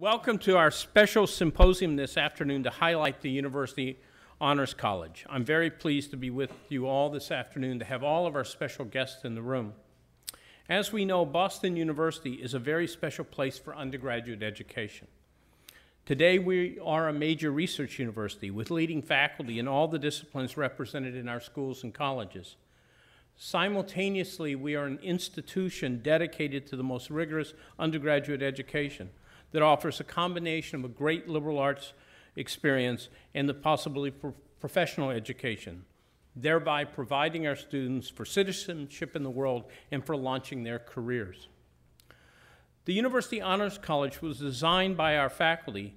Welcome to our special symposium this afternoon to highlight the University Honors College. I'm very pleased to be with you all this afternoon to have all of our special guests in the room. As we know, Boston University is a very special place for undergraduate education. Today, we are a major research university with leading faculty in all the disciplines represented in our schools and colleges. Simultaneously, we are an institution dedicated to the most rigorous undergraduate education that offers a combination of a great liberal arts experience and the possibility for professional education, thereby providing our students for citizenship in the world and for launching their careers. The University Honors College was designed by our faculty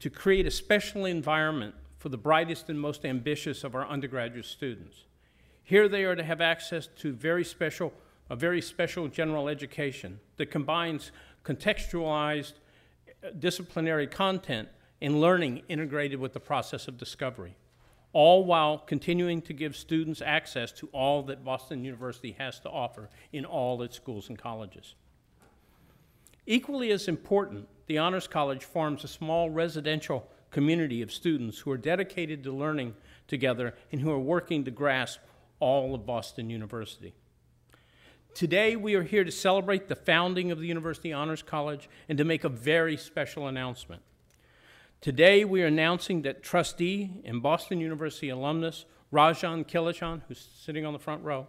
to create a special environment for the brightest and most ambitious of our undergraduate students. Here they are to have access to very special, a very special general education that combines contextualized disciplinary content and learning integrated with the process of discovery, all while continuing to give students access to all that Boston University has to offer in all its schools and colleges. Equally as important, the Honors College forms a small residential community of students who are dedicated to learning together and who are working to grasp all of Boston University. Today, we are here to celebrate the founding of the University Honors College and to make a very special announcement. Today, we are announcing that trustee and Boston University alumnus Rajen Kilachand, who's sitting on the front row,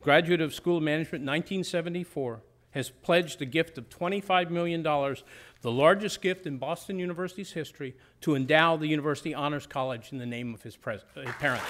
graduate of School of Management 1974, has pledged a gift of $25 million, the largest gift in Boston University's history, to endow the University Honors College in the name of his, uh, parents.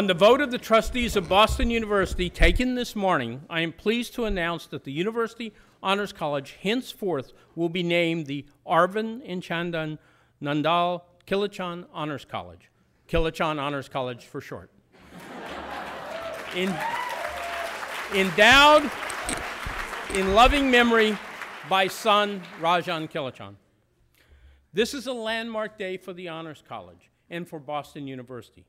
On the vote of the trustees of Boston University taken this morning, I am pleased to announce that the University Honors College henceforth will be named the Arvind Chandan Nandlal Kilachand Honors College. Kilachand Honors College for short. In, endowed in loving memory by son Rajen Kilachand. This is a landmark day for the Honors College and for Boston University.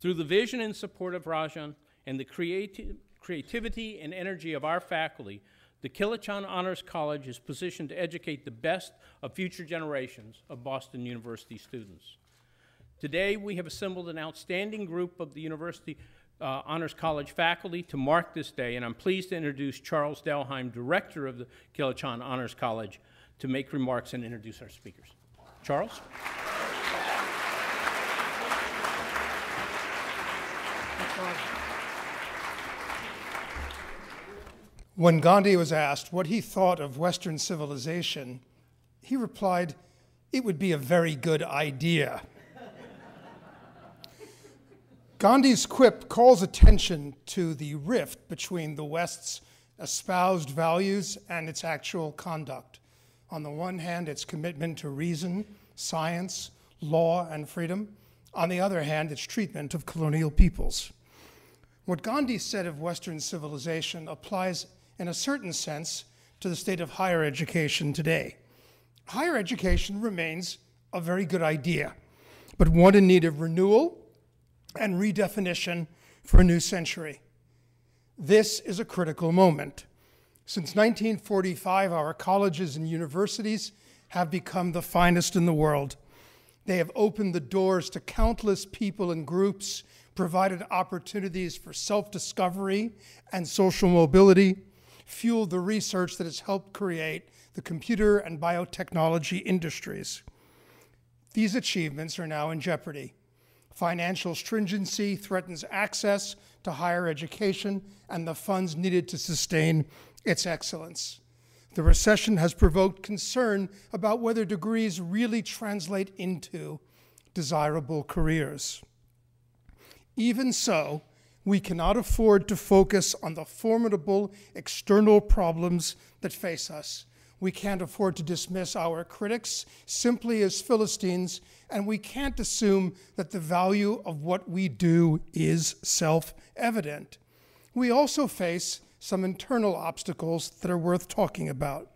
Through the vision and support of Rajen and the creati creativity and energy of our faculty, the Kilachand Honors College is positioned to educate the best of future generations of Boston University students. Today, we have assembled an outstanding group of the University uh, Honors College faculty to mark this day, and I'm pleased to introduce Charles Dellheim, Director of the Kilachand Honors College, to make remarks and introduce our speakers. Charles? When Gandhi was asked what he thought of Western civilization, he replied, It would be a very good idea. Gandhi's quip calls attention to the rift between the West's espoused values and its actual conduct. On the one hand, its commitment to reason, science, law, and freedom. On the other hand, its treatment of colonial peoples. What Gandhi said of Western civilization applies in a certain sense to the state of higher education today. Higher education remains a very good idea, but one in need of renewal and redefinition for a new century. This is a critical moment. Since 1945, our colleges and universities have become the finest in the world. They have opened the doors to countless people and groups provided opportunities for self discovery and social mobility, fueled the research that has helped create the computer and biotechnology industries. These achievements are now in jeopardy. Financial stringency threatens access to higher education and the funds needed to sustain its excellence. The recession has provoked concern about whether degrees really translate into desirable careers. Even so, we cannot afford to focus on the formidable external problems that face us. We can't afford to dismiss our critics simply as Philistines, and we can't assume that the value of what we do is self evident. We also face some internal obstacles that are worth talking about.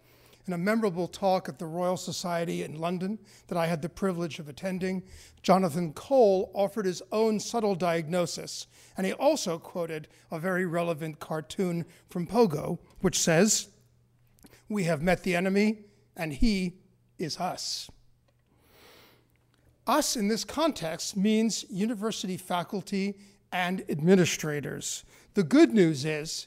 In a memorable talk at the Royal Society in London that I had the privilege of attending, Jonathan Cole offered his own subtle diagnosis, and he also quoted a very relevant cartoon from Pogo, which says, We have met the enemy, and he is us. Us in this context means university faculty and administrators. The good news is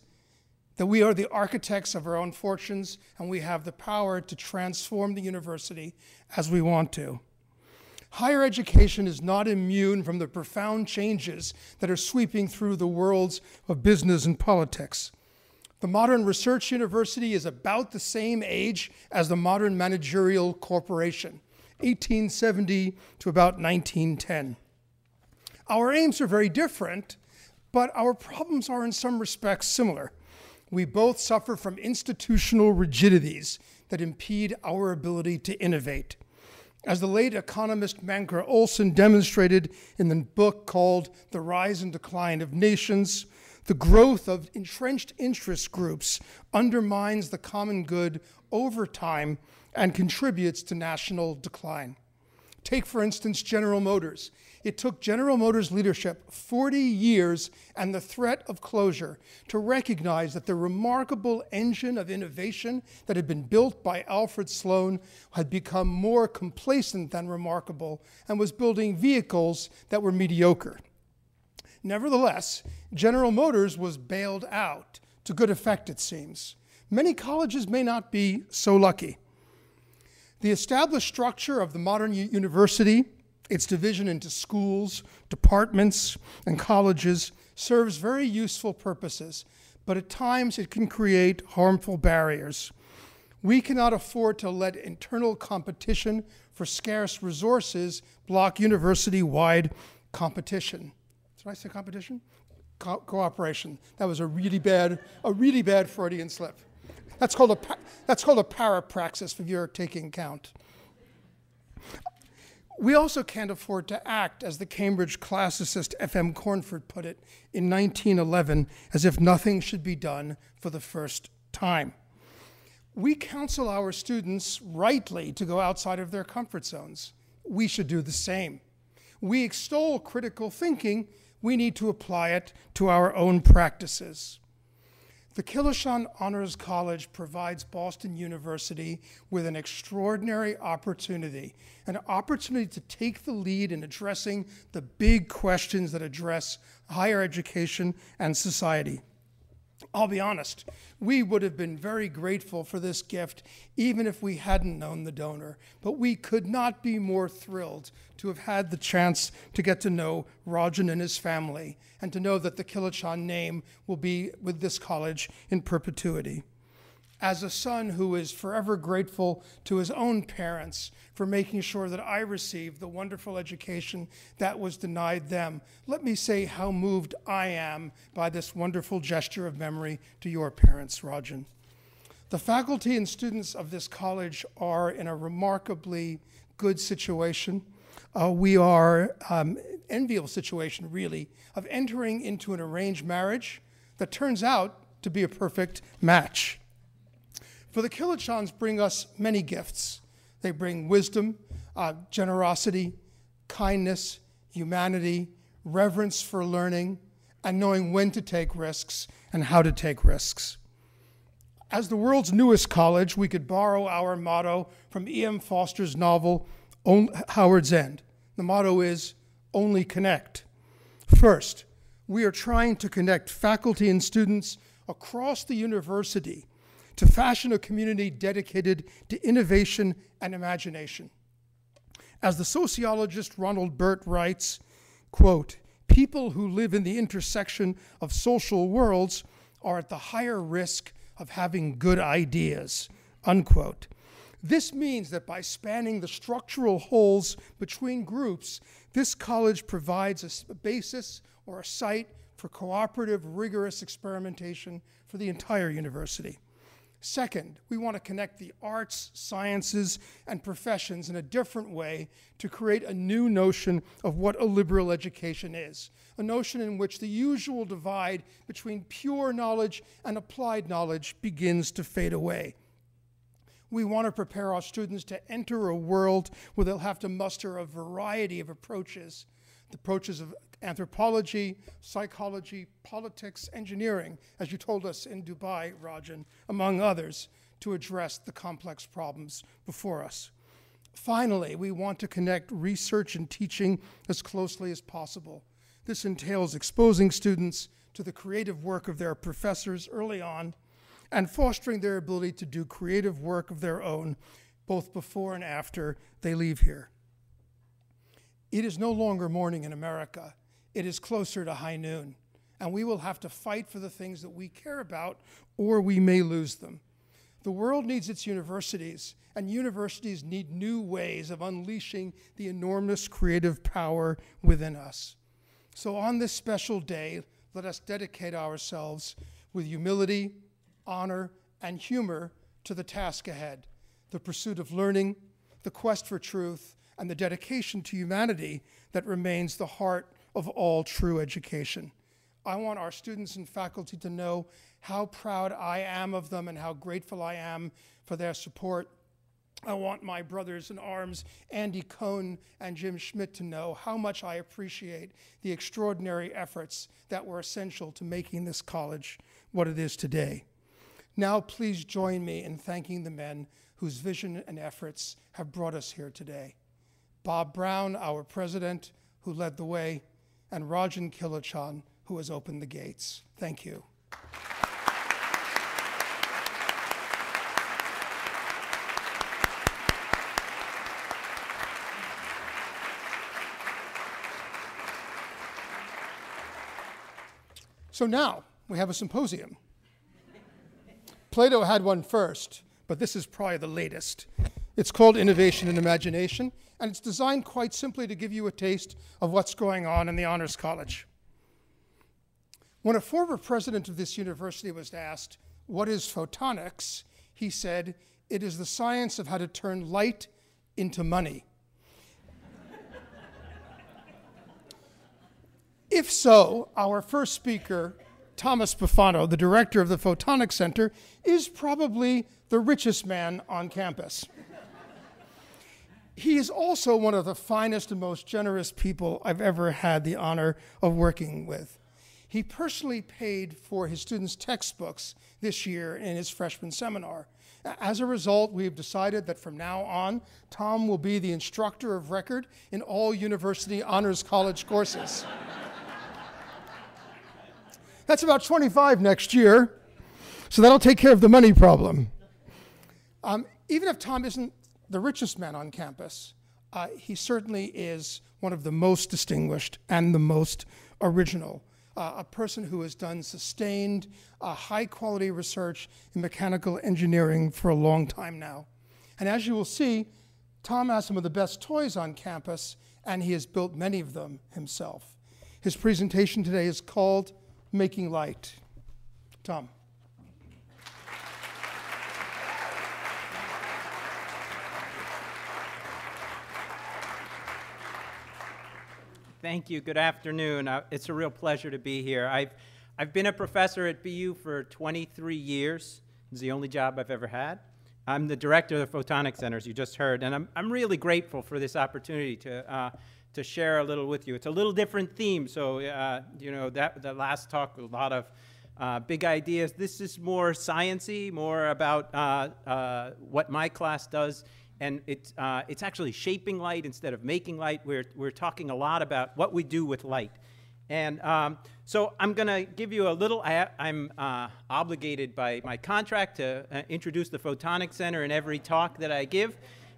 that we are the architects of our own fortunes and we have the power to transform the university as we want to. Higher education is not immune from the profound changes that are sweeping through the worlds of business and politics. The modern research university is about the same age as the modern managerial corporation, 1870 to about 1910. Our aims are very different, but our problems are in some respects similar. We both suffer from institutional rigidities that impede our ability to innovate. As the late economist Mancur Olson demonstrated in the book called The Rise and Decline of Nations, the growth of entrenched interest groups undermines the common good over time and contributes to national decline. Take, for instance, General Motors. It took General Motors leadership 40 years and the threat of closure to recognize that the remarkable engine of innovation that had been built by Alfred Sloan had become more complacent than remarkable and was building vehicles that were mediocre. Nevertheless, General Motors was bailed out, to good effect, it seems. Many colleges may not be so lucky. The established structure of the modern university, its division into schools, departments, and colleges, serves very useful purposes, but at times it can create harmful barriers. We cannot afford to let internal competition for scarce resources block university wide competition. Did I say competition? Co- cooperation. That was a really bad, a really bad Freudian slip. That's called a, that's called a parapraxis if you're taking count. We also can't afford to act, as the Cambridge classicist F.M. Cornford put it in 1911, as if nothing should be done for the first time. We counsel our students rightly to go outside of their comfort zones. We should do the same. We extol critical thinking we need to apply it to our own practices. The Kilachand Honors College provides Boston University with an extraordinary opportunity, an opportunity to take the lead in addressing the big questions that address higher education and society. I'll be honest, we would have been very grateful for this gift even if we hadn't known the donor, but we could not be more thrilled to have had the chance to get to know Rajen and his family and to know that the Kilachand name will be with this college in perpetuity as a son who is forever grateful to his own parents for making sure that I received the wonderful education that was denied them, let me say how moved I am by this wonderful gesture of memory to your parents, Rajen. The faculty and students of this college are in a remarkably good situation. Uh, we are um, enviable situation, really, of entering into an arranged marriage that turns out to be a perfect match. For the Kilachands bring us many gifts. They bring wisdom, uh, generosity, kindness, humanity, reverence for learning, and knowing when to take risks and how to take risks. As the world's newest college, we could borrow our motto from E.M. Forster's novel, Howard's End. The motto is only connect. First, we are trying to connect faculty and students across the university to fashion a community dedicated to innovation and imagination. As the sociologist Ronald Burt writes, quote, people who live in the intersection of social worlds are at the higher risk of having good ideas, unquote. This means that by spanning the structural holes between groups, this college provides a basis or a site for cooperative, rigorous experimentation for the entire university. Second, we want to connect the arts, sciences, and professions in a different way to create a new notion of what a liberal education is, a notion in which the usual divide between pure knowledge and applied knowledge begins to fade away. We want to prepare our students to enter a world where they'll have to muster a variety of approaches the approaches of anthropology, psychology, politics, engineering, as you told us in Dubai, Rajen, among others, to address the complex problems before us. Finally, we want to connect research and teaching as closely as possible. This entails exposing students to the creative work of their professors early on and fostering their ability to do creative work of their own both before and after they leave here. It is no longer morning in America. It is closer to high noon. And we will have to fight for the things that we care about, or we may lose them. The world needs its universities, and universities need new ways of unleashing the enormous creative power within us. So, on this special day, let us dedicate ourselves with humility, honor, and humor to the task ahead the pursuit of learning, the quest for truth, and the dedication to humanity that remains the heart of all true education. I want our students and faculty to know how proud I am of them and how grateful I am for their support. I want my brothers in arms, Andy Cohn and Jim Schmidt, to know how much I appreciate the extraordinary efforts that were essential to making this college what it is today. Now, please join me in thanking the men whose vision and efforts have brought us here today. Bob Brown, our president, who led the way, and Rajen Kilachand, who has opened the gates. Thank you. So now we have a symposium. Plato had one first, but this is probably the latest. It's called Innovation and Imagination, and it's designed quite simply to give you a taste of what's going on in the Honors College. When a former president of this university was asked, What is photonics? he said, It is the science of how to turn light into money. if so, our first speaker, Thomas Bifano, the director of the Photonics Center, is probably the richest man on campus. He is also one of the finest and most generous people I've ever had the honor of working with. He personally paid for his students' textbooks this year in his freshman seminar. As a result, we've decided that from now on, Tom will be the instructor of record in all University Honors College courses. That's about 25 next year, so that'll take care of the money problem. Um, even if Tom isn't the richest man on campus, uh, he certainly is one of the most distinguished and the most original. Uh, a person who has done sustained, uh, high quality research in mechanical engineering for a long time now. And as you will see, Tom has some of the best toys on campus, and he has built many of them himself. His presentation today is called Making Light. Tom. Thank you. Good afternoon. Uh, it's a real pleasure to be here. I've, I've been a professor at BU for 23 years. It's the only job I've ever had. I'm the director of the Photonics Center, as you just heard, and I'm, I'm really grateful for this opportunity to, uh, to share a little with you. It's a little different theme, so, uh, you know, that, that last talk, a lot of uh, big ideas. This is more sciency, more about uh, uh, what my class does and it's, uh, it's actually shaping light instead of making light. We're, we're talking a lot about what we do with light. And um, so I'm going to give you a little, I, am uh, obligated by my contract to uh, introduce the Photonic Center in every talk that I give.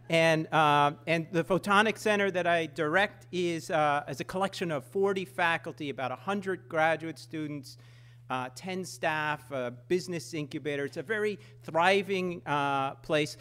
And, uh, and the Photonic Center that I direct is, uh, is a collection of 40 faculty, about 100 graduate students, uh, 10 staff, business incubator. It's a very thriving uh, place.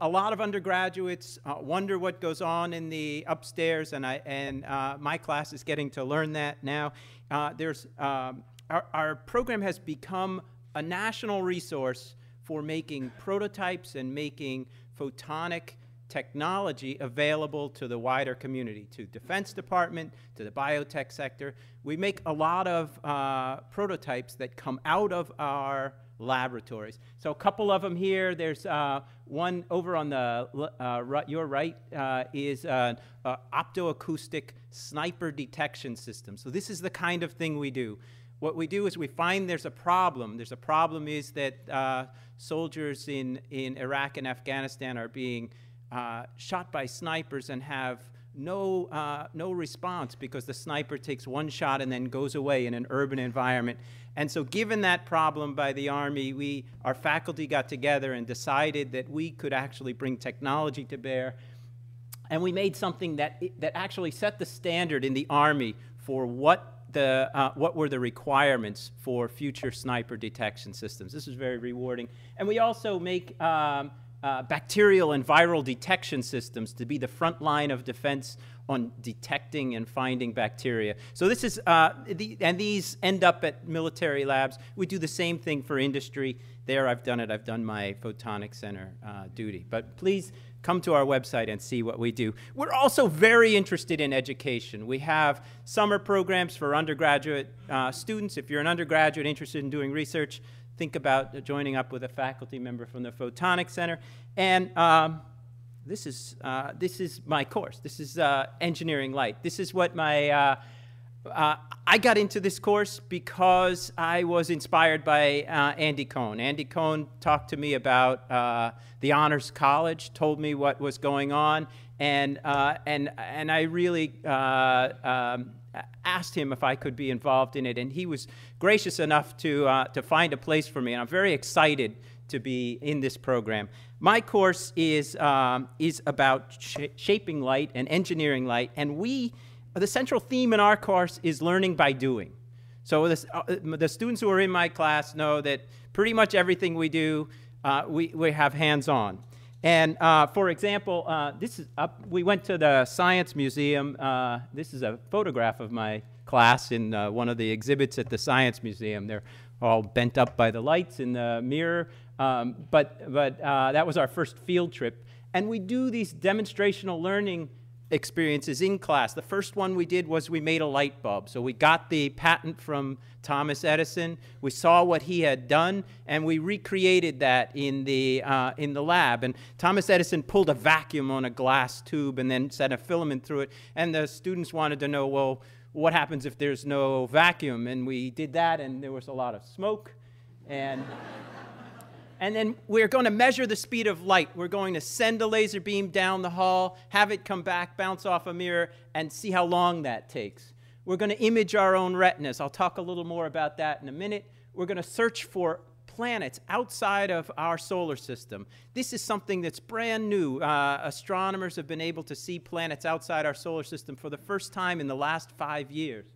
A lot of undergraduates uh, wonder what goes on in the upstairs, and, I, and uh, my class is getting to learn that now. Uh, there's, um, our, our program has become a national resource for making prototypes and making photonic technology available to the wider community, to Defense Department, to the biotech sector. We make a lot of uh, prototypes that come out of our laboratories. So a couple of them here. There's uh, one over on the uh, your right uh, is an optoacoustic sniper detection system. So this is the kind of thing we do. What we do is we find there's a problem. There's a problem is that uh, soldiers in, in Iraq and Afghanistan are being uh, shot by snipers and have no, uh, no response because the sniper takes one shot and then goes away in an urban environment. And so given that problem by the Army, we, our faculty got together and decided that we could actually bring technology to bear. And we made something that, that actually set the standard in the Army for what the, uh, what were the requirements for future sniper detection systems. This is very rewarding. And we also make um, uh, bacterial and viral detection systems to be the front line of defense on detecting and finding bacteria. So this is, uh, the, and these end up at military labs. We do the same thing for industry. There I've done it. I've done my photonic center uh, duty. But please come to our website and see what we do. We're also very interested in education. We have summer programs for undergraduate uh, students. If you're an undergraduate interested in doing research, think about joining up with a faculty member from the Photonics Center. And um, this, is, uh, this is my course. This is uh, Engineering Light. This is what my, uh, uh I got into this course because I was inspired by uh, Andy Cohen. Andy Cohen talked to me about uh, the Honors College, told me what was going on, and, and, and I really um, asked him if I could be involved in it, and he was gracious enough to, uh, to find a place for me, and I'm very excited to be in this program. My course is, um, is about sh shaping light and engineering light, and we, the central theme in our course is learning by doing. So this, uh, the students who are in my class know that pretty much everything we do, uh, we, we have hands-on. And uh, for example, uh, this is up, we went to the Science Museum. Uh, this is a photograph of my class in uh, one of the exhibits at the Science Museum. They're all bent up by the lights in the mirror. Um, but but uh, that was our first field trip. And we do these demonstrational learning experiences in class. The first one we did was we made a light bulb. So we got the patent from Thomas Edison. We saw what he had done, and we recreated that in the, uh, in the lab. And Thomas Edison pulled a vacuum on a glass tube and then set a filament through it. And the students wanted to know, well, what happens if there's no vacuum? And we did that, and there was a lot of smoke. And and then we're going to measure the speed of light. We're going to send a laser beam down the hall, have it come back, bounce off a mirror, and see how long that takes. We're going to image our own retinas. I'll talk a little more about that in a minute. We're going to search for planets outside of our solar system. This is something that's brand new. Uh, astronomers have been able to see planets outside our solar system for the first time in the last five years.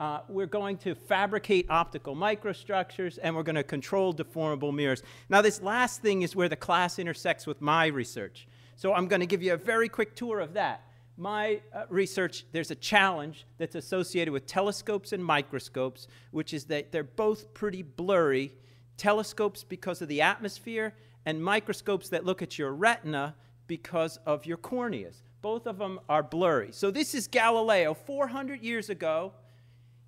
Uh, we're going to fabricate optical microstructures, and we're going to control deformable mirrors. Now, this last thing is where the class intersects with my research. So I'm going to give you a very quick tour of that. My uh, research, there's a challenge that's associated with telescopes and microscopes, which is that they're both pretty blurry. Telescopes because of the atmosphere, and microscopes that look at your retina because of your corneas. Both of them are blurry. So this is Galileo 400 years ago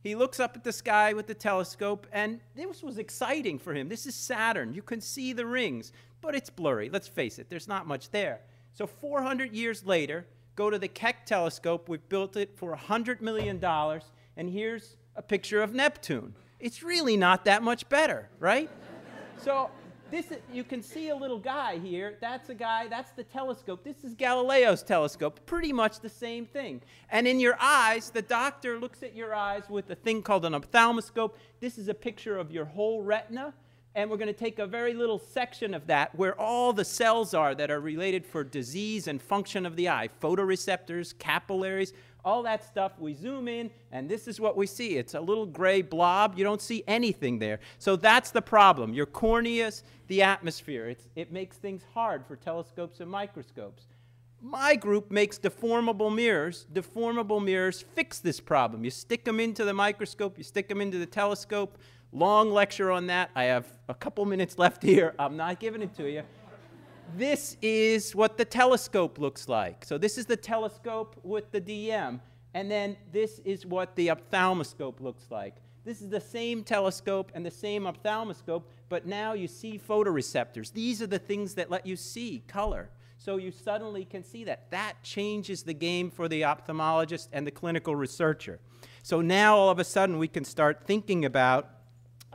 he looks up at the sky with the telescope, and this was exciting for him. This is Saturn. You can see the rings, but it's blurry. Let's face it, there's not much there. So 400 years later, go to the Keck telescope. We've built it for $100 million, and here's a picture of Neptune. It's really not that much better, right? so this, you can see a little guy here. That's a guy, that's the telescope. This is Galileo's telescope. Pretty much the same thing. And in your eyes, the doctor looks at your eyes with a thing called an ophthalmoscope. This is a picture of your whole retina. And we're going to take a very little section of that where all the cells are that are related for disease and function of the eye photoreceptors, capillaries, all that stuff. We zoom in, and this is what we see. It's a little gray blob. You don't see anything there. So that's the problem. Your corneas, the atmosphere. It's, it makes things hard for telescopes and microscopes. My group makes deformable mirrors. Deformable mirrors fix this problem. You stick them into the microscope, you stick them into the telescope. Long lecture on that. I have a couple minutes left here. I'm not giving it to you. This is what the telescope looks like. So this is the telescope with the DM. And then this is what the ophthalmoscope looks like. This is the same telescope and the same ophthalmoscope, but now you see photoreceptors. These are the things that let you see color. So you suddenly can see that. That changes the game for the ophthalmologist and the clinical researcher. So now all of a sudden we can start thinking about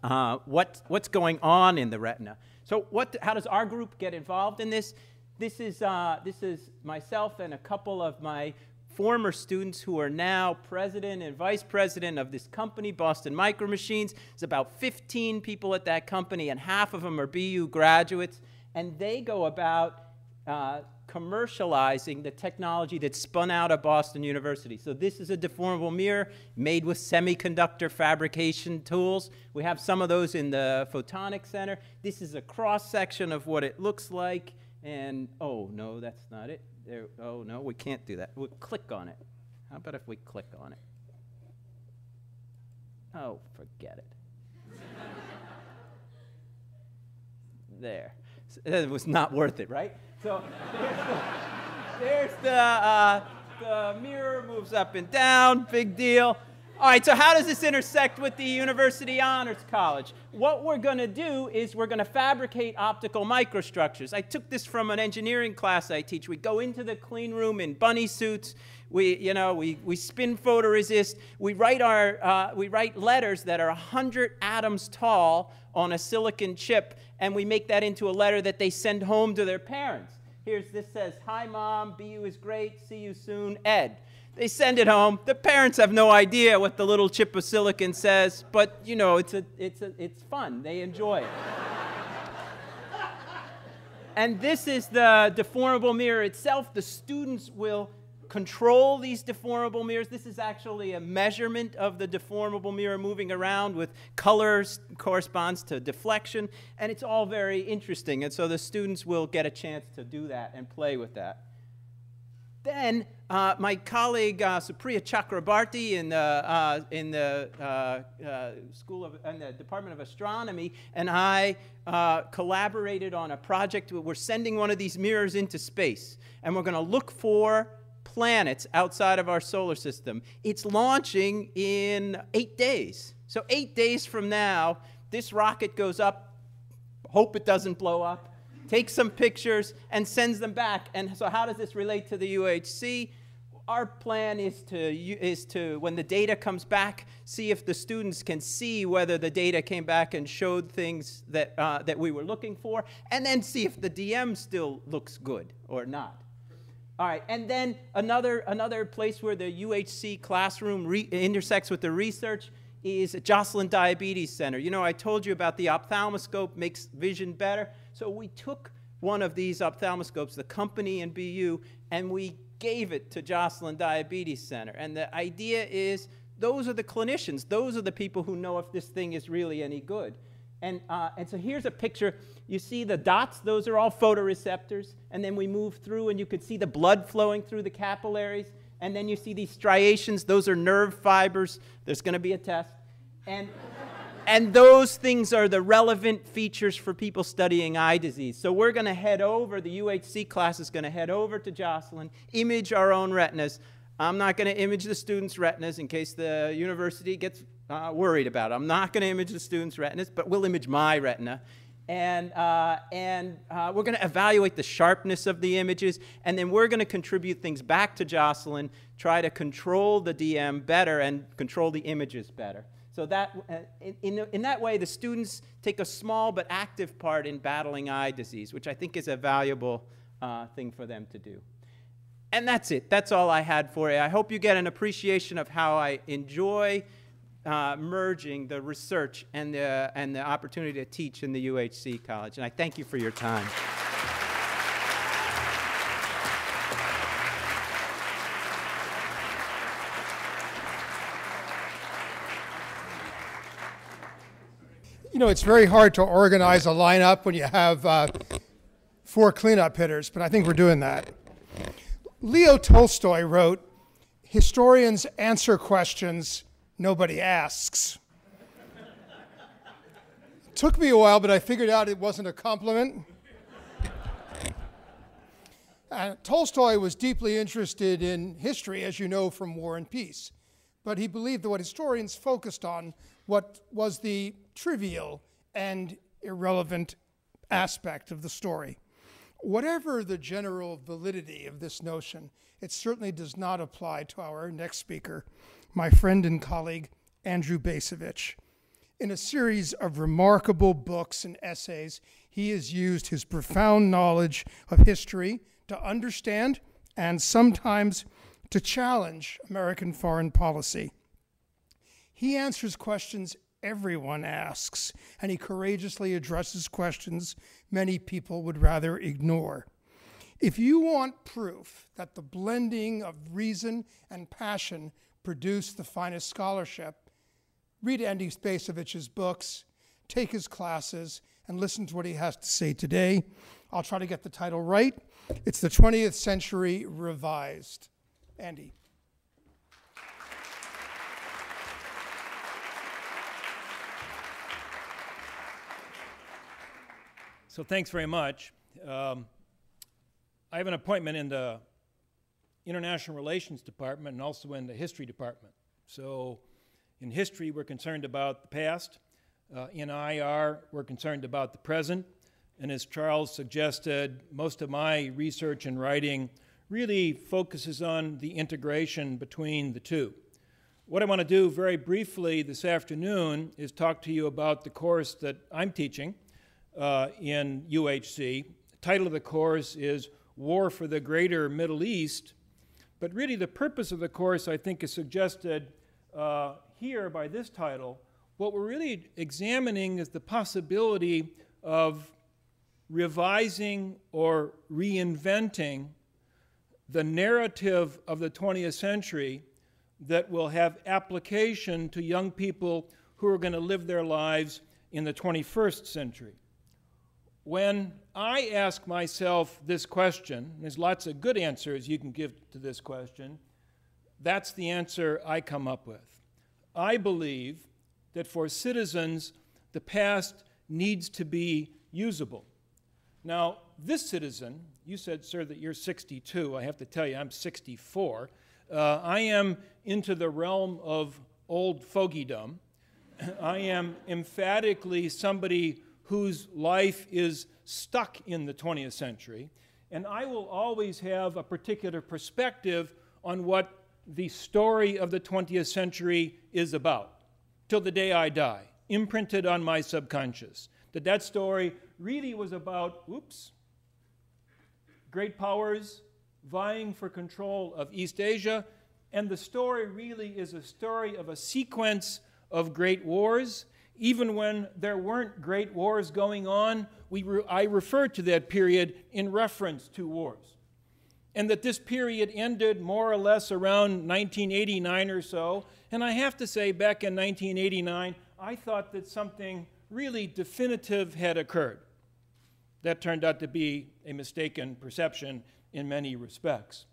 uh, what, what's going on in the retina. So what, how does our group get involved in this? This is, uh, this is myself and a couple of my former students who are now president and vice president of this company, Boston Micromachines. There's about 15 people at that company, and half of them are BU graduates. And they go about uh, commercializing the technology that spun out of Boston University. So this is a deformable mirror made with semiconductor fabrication tools. We have some of those in the Photonics Center. This is a cross-section of what it looks like. And, oh, no, that's not it. There, oh, no, we can't do that. We'll click on it. How about if we click on it? Oh, forget it. there. It was not worth it, right? So there's the, there's the, uh, the mirror moves up and down, big deal. All right, so how does this intersect with the University Honors College? What we're going to do is we're going to fabricate optical microstructures. I took this from an engineering class I teach. We go into the clean room in bunny suits. We, you know, we, we spin photoresist. We write, our, uh, we write letters that are 100 atoms tall on a silicon chip, and we make that into a letter that they send home to their parents. Here's this says, Hi, Mom, BU is great, see you soon, Ed. They send it home. The parents have no idea what the little chip of silicon says, but you know, it's, a, it's, a, it's fun. They enjoy it. and this is the deformable mirror itself. The students will control these deformable mirrors. This is actually a measurement of the deformable mirror moving around with colors corresponds to deflection, and it's all very interesting. And so the students will get a chance to do that and play with that. Then uh, my colleague uh, Supriya Chakrabarti in the, uh, in the uh, uh, School of, in the Department of Astronomy and I uh, collaborated on a project. Where we're sending one of these mirrors into space, and we're going to look for planets outside of our solar system. It's launching in eight days. So eight days from now, this rocket goes up. Hope it doesn't blow up takes some pictures, and sends them back. And so, how does this relate to the UHC? Our plan is to, is to, when the data comes back, see if the students can see whether the data came back and showed things that, uh, that we were looking for, and then see if the DM still looks good or not. All right, and then another, another place where the UHC classroom intersects with the research is Joslin Diabetes Center. You know, I told you about the ophthalmoscope makes vision better. So we took one of these ophthalmoscopes, the company and BU, and we gave it to Joslin Diabetes Center. And the idea is those are the clinicians, those are the people who know if this thing is really any good. And, uh, and so here's a picture. You see the dots, those are all photoreceptors. And then we move through, and you can see the blood flowing through the capillaries. And then you see these striations, those are nerve fibers. There's going to be a test. And and those things are the relevant features for people studying eye disease. So we're going to head over, the UHC class is going to head over to Joslin, image our own retinas. I'm not going to image the students' retinas in case the university gets uh, worried about it. I'm not going to image the students' retinas, but we'll image my retina. And, uh, and uh, we're going to evaluate the sharpness of the images, and then we're going to contribute things back to Jocelyn, try to control the DM better and control the images better. So that, uh, in, in, that way, the students take a small but active part in battling eye disease, which I think is a valuable uh, thing for them to do. And that's it. That's all I had for you. I hope you get an appreciation of how I enjoy uh, merging the research and the, and the opportunity to teach in the UHC College. And I thank you for your time. You know, it's very hard to organize a lineup when you have uh, four cleanup hitters, but I think we're doing that. Leo Tolstoy wrote, Historians answer questions nobody asks. took me a while, but I figured out it wasn't a compliment. Uh, Tolstoy was deeply interested in history, as you know from War and Peace, but he believed that what historians focused on what was the trivial and irrelevant aspect of the story. Whatever the general validity of this notion, it certainly does not apply to our next speaker, my friend and colleague, Andrew Bacevich. In a series of remarkable books and essays, he has used his profound knowledge of history to understand and sometimes to challenge American foreign policy. He answers questions everyone asks, and he courageously addresses questions many people would rather ignore. If you want proof that the blending of reason and passion produce the finest scholarship, read Andy Bacevich's books, take his classes, and listen to what he has to say today. I'll try to get the title right. It's the 20th Century Revised. Andy. So thanks very much. Um, I have an appointment in the International Relations Department and also in the History Department. So in history, we're concerned about the past. Uh, in IR, we're concerned about the present. And as Charles suggested, most of my research and writing really focuses on the integration between the two. What I want to do very briefly this afternoon is talk to you about the course that I'm teaching uh, in UHC. The title of the course is War for the Greater Middle East. But really, the purpose of the course, I think, is suggested uh, here by this title. What we're really examining is the possibility of revising or reinventing the narrative of the 20th century that will have application to young people who are going to live their lives in the 21st century. When I ask myself this question, there's lots of good answers you can give to this question, that's the answer I come up with. I believe that for citizens, the past needs to be usable. Now, this citizen, you said, sir, that you're 62. I have to tell you, I'm 64. Uh, I am into the realm of old fogeydom. I am emphatically somebody whose life is stuck in the 20th century, and I will always have a particular perspective on what the story of the 20th century is about till the day I die, imprinted on my subconscious. That that story really was about, oops, great powers vying for control of East Asia, and the story really is a story of a sequence of great wars even when there weren't great wars going on, we re- I refer to that period in reference to wars. And that this period ended more or less around 1989 or so. And I have to say, back in 1989, I thought that something really definitive had occurred. That turned out to be a mistaken perception in many respects.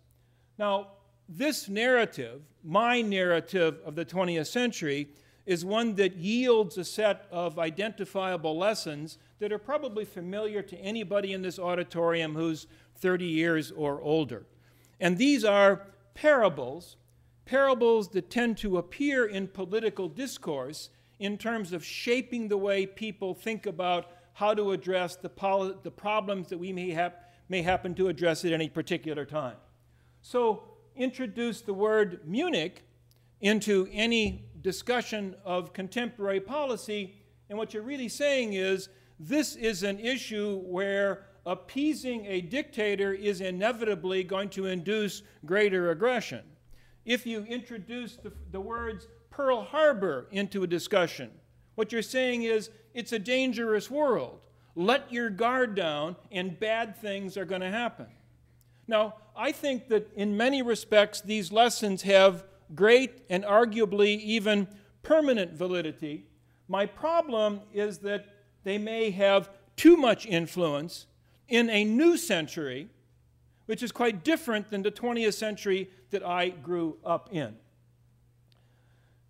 Now, this narrative, my narrative of the 20th century, is one that yields a set of identifiable lessons that are probably familiar to anybody in this auditorium who's 30 years or older. And these are parables, parables that tend to appear in political discourse in terms of shaping the way people think about how to address the, the problems that we may, may happen to address at any particular time. So, introduce the word Munich into any discussion of contemporary policy, and what you're really saying is this is an issue where appeasing a dictator is inevitably going to induce greater aggression. If you introduce the, the words Pearl Harbor into a discussion, what you're saying is it's a dangerous world. Let your guard down, and bad things are going to happen. Now, I think that in many respects, these lessons have great and arguably even permanent validity. My problem is that they may have too much influence in a new century, which is quite different than the 20th century that I grew up in.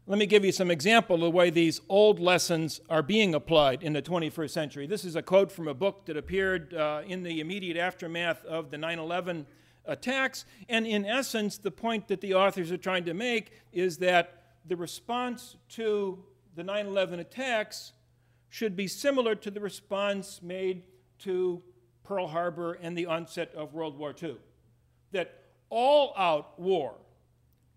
let me give you some example of the way these old lessons are being applied in the 21st century. This is a quote from a book that appeared uh, in the immediate aftermath of the 9 11 attacks. And in essence, the point that the authors are trying to make is that the response to the 9 11 attacks should be similar to the response made to Pearl Harbor and the onset of World War II. That all out war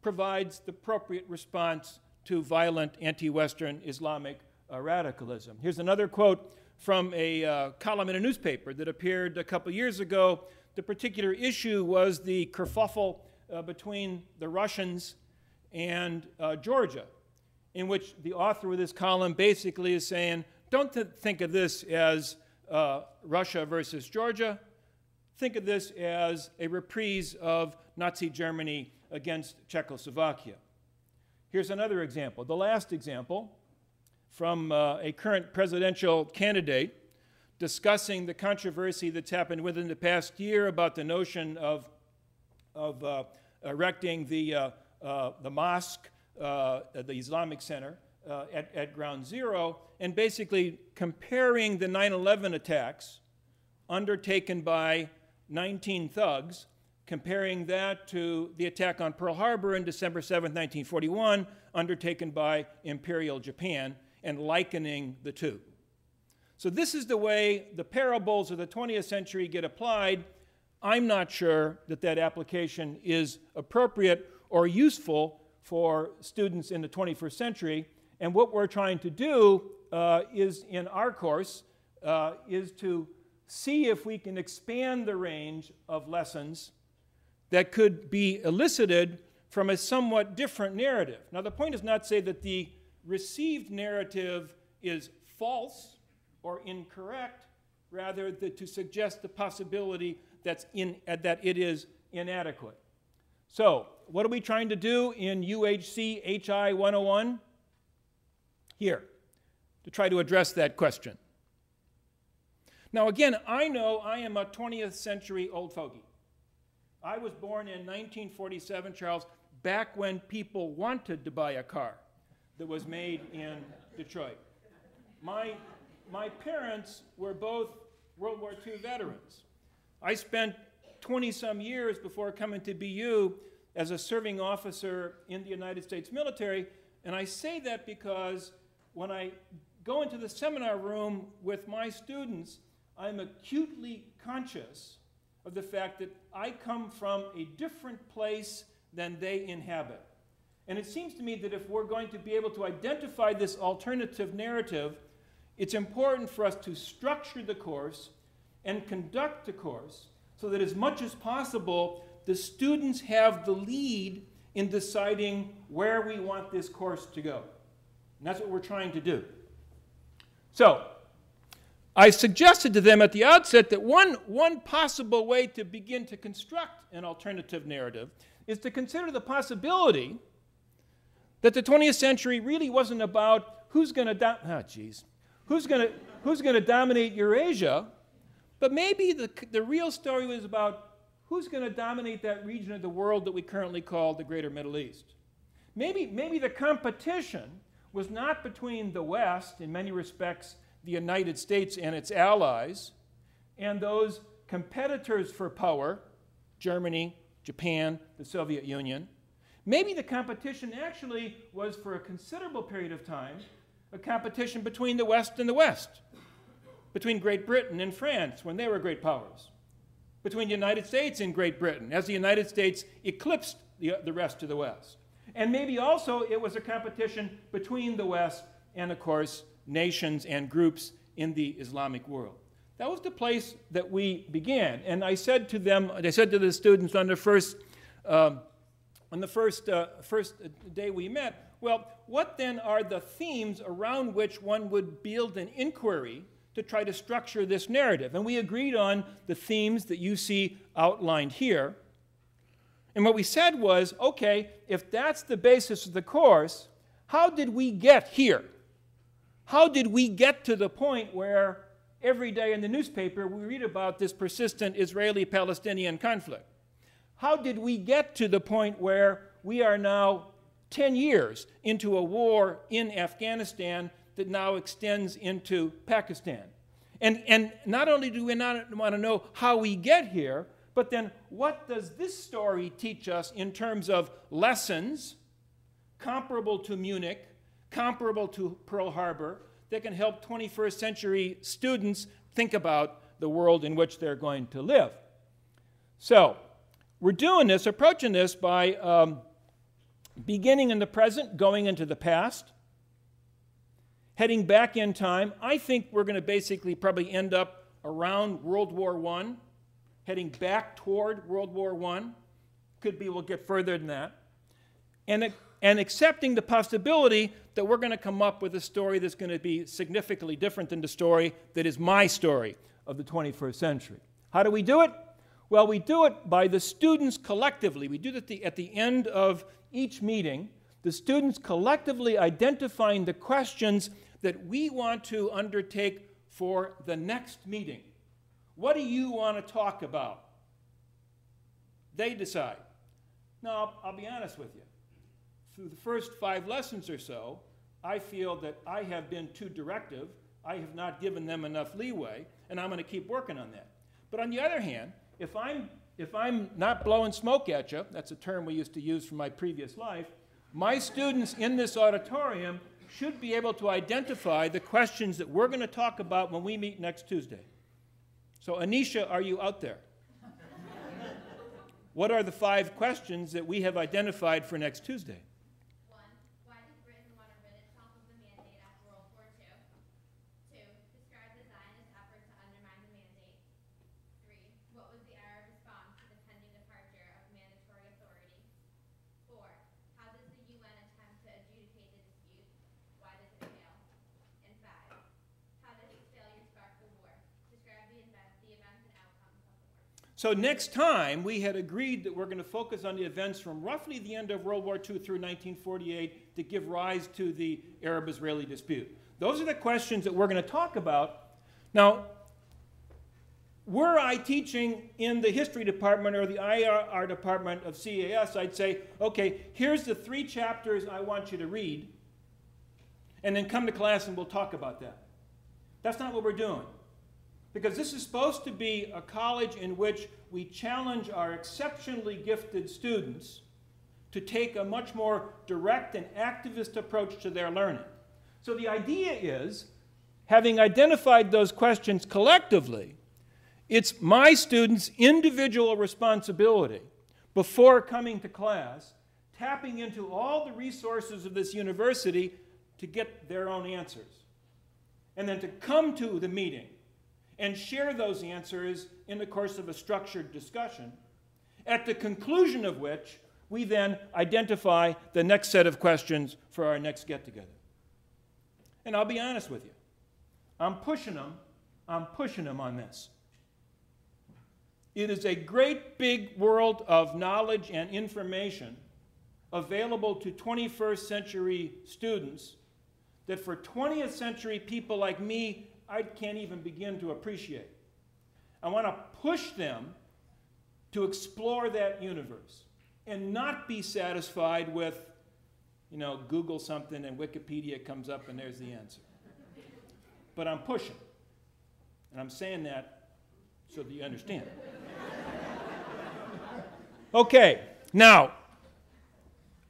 provides the appropriate response to violent anti Western Islamic uh, radicalism. Here's another quote from a uh, column in a newspaper that appeared a couple years ago. The particular issue was the kerfuffle uh, between the Russians and uh, Georgia, in which the author of this column basically is saying, don't th- think of this as uh, Russia versus Georgia. Think of this as a reprise of Nazi Germany against Czechoslovakia. Here's another example. The last example from uh, a current presidential candidate discussing the controversy that's happened within the past year about the notion of, of uh, erecting the, uh, uh the mosque, uh, the Islamic Center, uh, at, at ground zero, and basically comparing the 9 11 attacks undertaken by 19 thugs comparing that to the attack on Pearl Harbor in December 7, 1941, undertaken by Imperial Japan, and likening the two. So, this is the way the parables of the 20th century get applied. I'm not sure that that application is appropriate or useful for students in the 21st century. And what we're trying to do uh, is, in our course, uh, is to see if we can expand the range of lessons that could be elicited from a somewhat different narrative. Now, the point is not to say that the received narrative is false or incorrect, rather than to suggest the possibility that's in, uh, that it is inadequate. So, what are we trying to do in UHC HI 101? Here, to try to address that question. Now, again, I know I am a 20th century old fogey. I was born in 1947, Charles, back when people wanted to buy a car that was made in Detroit. My, my parents were both World War II veterans. I spent 20 some years before coming to BU as a serving officer in the United States military, and I say that because when I go into the seminar room with my students, I'm acutely conscious of the fact that I come from a different place than they inhabit. And it seems to me that if we're going to be able to identify this alternative narrative, it's important for us to structure the course and conduct the course so that as much as possible, the students have the lead in deciding where we want this course to go. And that's what we're trying to do. So, I suggested to them at the outset that one, one possible way to begin to construct an alternative narrative is to consider the possibility that the 20th century really wasn't about who's going to do- oh, geez, who's going to who's to dominate Eurasia, but maybe the, the real story was about who's going to dominate that region of the world that we currently call the Greater Middle East. Maybe, maybe the competition was not between the West, in many respects, the United States and its allies, and those competitors for power, Germany, Japan, the Soviet Union. Maybe the competition actually was for a considerable period of time a competition between the West and the West, between Great Britain and France when they were great powers, between the United States and Great Britain as the United States eclipsed the, the rest of the West. And maybe also it was a competition between the West and, of course, nations and groups in the Islamic world. That was the place that we began. And I said to them, I said to the students on the first, um, on the first, uh, first day we met, well, what then are the themes around which one would build an inquiry to try to structure this narrative? And we agreed on the themes that you see outlined here. And what we said was okay, if that's the basis of the course, how did we get here? How did we get to the point where every day in the newspaper we read about this persistent Israeli Palestinian conflict? How did we get to the point where we are now 10 years into a war in Afghanistan that now extends into Pakistan. And, and not only do we not want to know how we get here, but then what does this story teach us in terms of lessons comparable to Munich, comparable to Pearl Harbor, that can help 21st century students think about the world in which they're going to live? So, we're doing this, approaching this by um, beginning in the present, going into the past, heading back in time. I think we're going to basically probably end up around World War I, heading back toward World War I. Could be we'll get further than that. And, and accepting the possibility that we're going to come up with a story that's going to be significantly different than the story that is my story of the 21st century. How do we do it? Well, we do it by the students collectively. We do that at the end of each meeting, the students collectively identifying the questions that we want to undertake for the next meeting. What do you want to talk about? They decide. Now, I'll, I'll be honest with you. Through the first five lessons or so, I feel that I have been too directive. I have not given them enough leeway, and I'm going to keep working on that. But on the other hand, if I'm, if I'm not blowing smoke at you, that's a term we used to use from my previous life, my students in this auditorium should be able to identify the questions that we're going to talk about when we meet next Tuesday. So, Anisha, are you out there? what are the five questions that we have identified for next Tuesday? So next time, we had agreed that we're going to focus on the events from roughly the end of World War II through 1948 that give rise to the Arab-Israeli dispute. Those are the questions that we're going to talk about. Now, were I teaching in the history department or the IR department of CAS, I'd say, okay, here's the three chapters I want you to read, and then come to class and we'll talk about that. That's not what we're doing. Because this is supposed to be a college in which we challenge our exceptionally gifted students to take a much more direct and activist approach to their learning. So the idea is, having identified those questions collectively, it's my students' individual responsibility before coming to class, tapping into all the resources of this university to get their own answers. And then to come to the meeting and share those answers in the course of a structured discussion, at the conclusion of which we then identify the next set of questions for our next get together. And I'll be honest with you, I'm pushing them, I'm pushing them on this. It is a great big world of knowledge and information available to 21st century students that for 20th century people like me I can't even begin to appreciate. I want to push them to explore that universe and not be satisfied with, you know, Google something and Wikipedia comes up and there's the answer. But I'm pushing. And I'm saying that so that you understand. okay, now,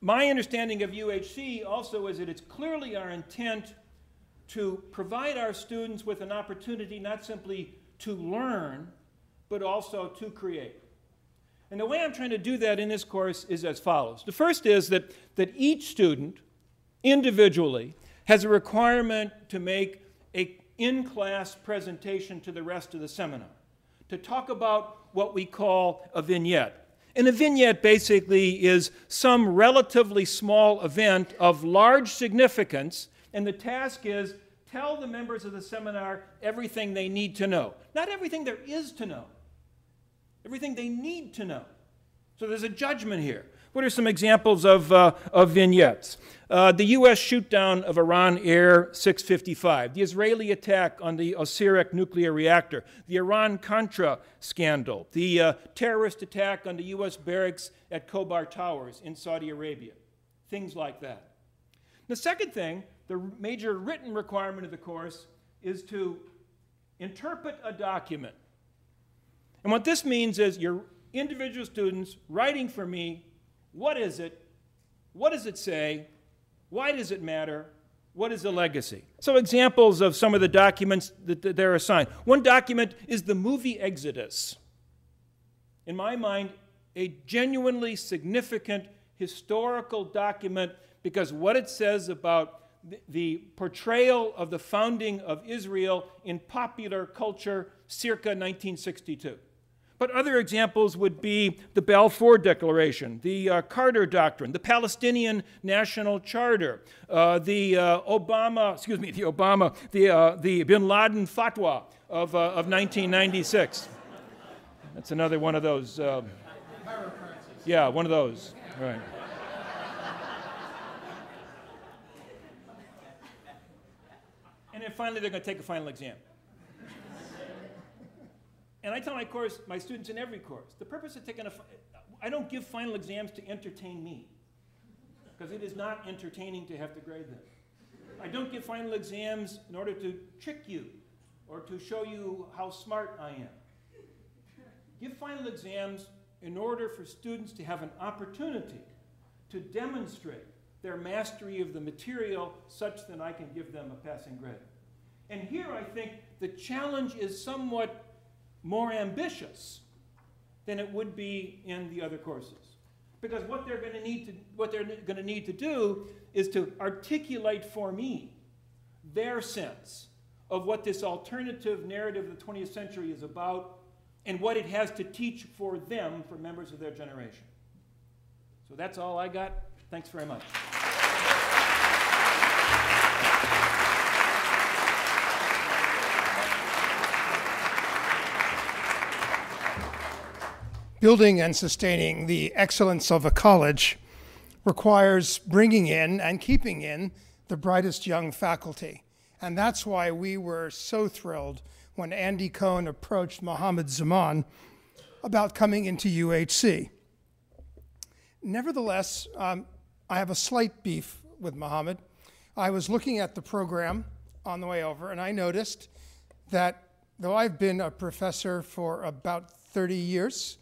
my understanding of UHC also is that it's clearly our intent to provide our students with an opportunity not simply to learn, but also to create. And the way I'm trying to do that in this course is as follows. The first is that, that each student individually has a requirement to make a in-class presentation to the rest of the seminar, to talk about what we call a vignette. And a vignette basically is some relatively small event of large significance and the task is tell the members of the seminar everything they need to know. Not everything there is to know, everything they need to know. So there's a judgment here. What are some examples of, uh, of vignettes? Uh, the U.S. shootdown of Iran Air 655, the Israeli attack on the Osirak nuclear reactor, the Iran Contra scandal, the uh, terrorist attack on the U.S. barracks at Khobar Towers in Saudi Arabia, things like that. The second thing, the major written requirement of the course, is to interpret a document. And what this means is your individual students writing for me, what is it? What does it say? Why does it matter? What is the legacy? So, examples of some of the documents that they're assigned. One document is the movie Exodus. In my mind, a genuinely significant historical document because what it says about the portrayal of the founding of Israel in popular culture circa 1962. But other examples would be the Balfour Declaration, the uh, Carter Doctrine, the Palestinian National Charter, uh, the uh, Obama, excuse me, the Obama, the, uh, the Bin Laden Fatwa of, uh, of 1996. That's another one of those. Um, yeah, one of those. Right. and then finally, they're going to take a final exam. And I tell my course, my students in every course, the purpose of taking a, I don't give final exams to entertain me, because it is not entertaining to have to grade them. I don't give final exams in order to trick you or to show you how smart I am. Give final exams in order for students to have an opportunity to demonstrate their mastery of the material such that I can give them a passing grade. And here I think the challenge is somewhat more ambitious than it would be in the other courses. Because what they're going to need to, what they're going to need to do is to articulate for me their sense of what this alternative narrative of the 20th century is about and what it has to teach for them, for members of their generation. So that's all I got. Thanks very much. Building and sustaining the excellence of a college requires bringing in and keeping in the brightest young faculty. And that's why we were so thrilled when Andy Cohen approached Mohammed Zaman about coming into UHC. Nevertheless, um, I have a slight beef with Mohammed. I was looking at the program on the way over, and I noticed that though I've been a professor for about 30 years,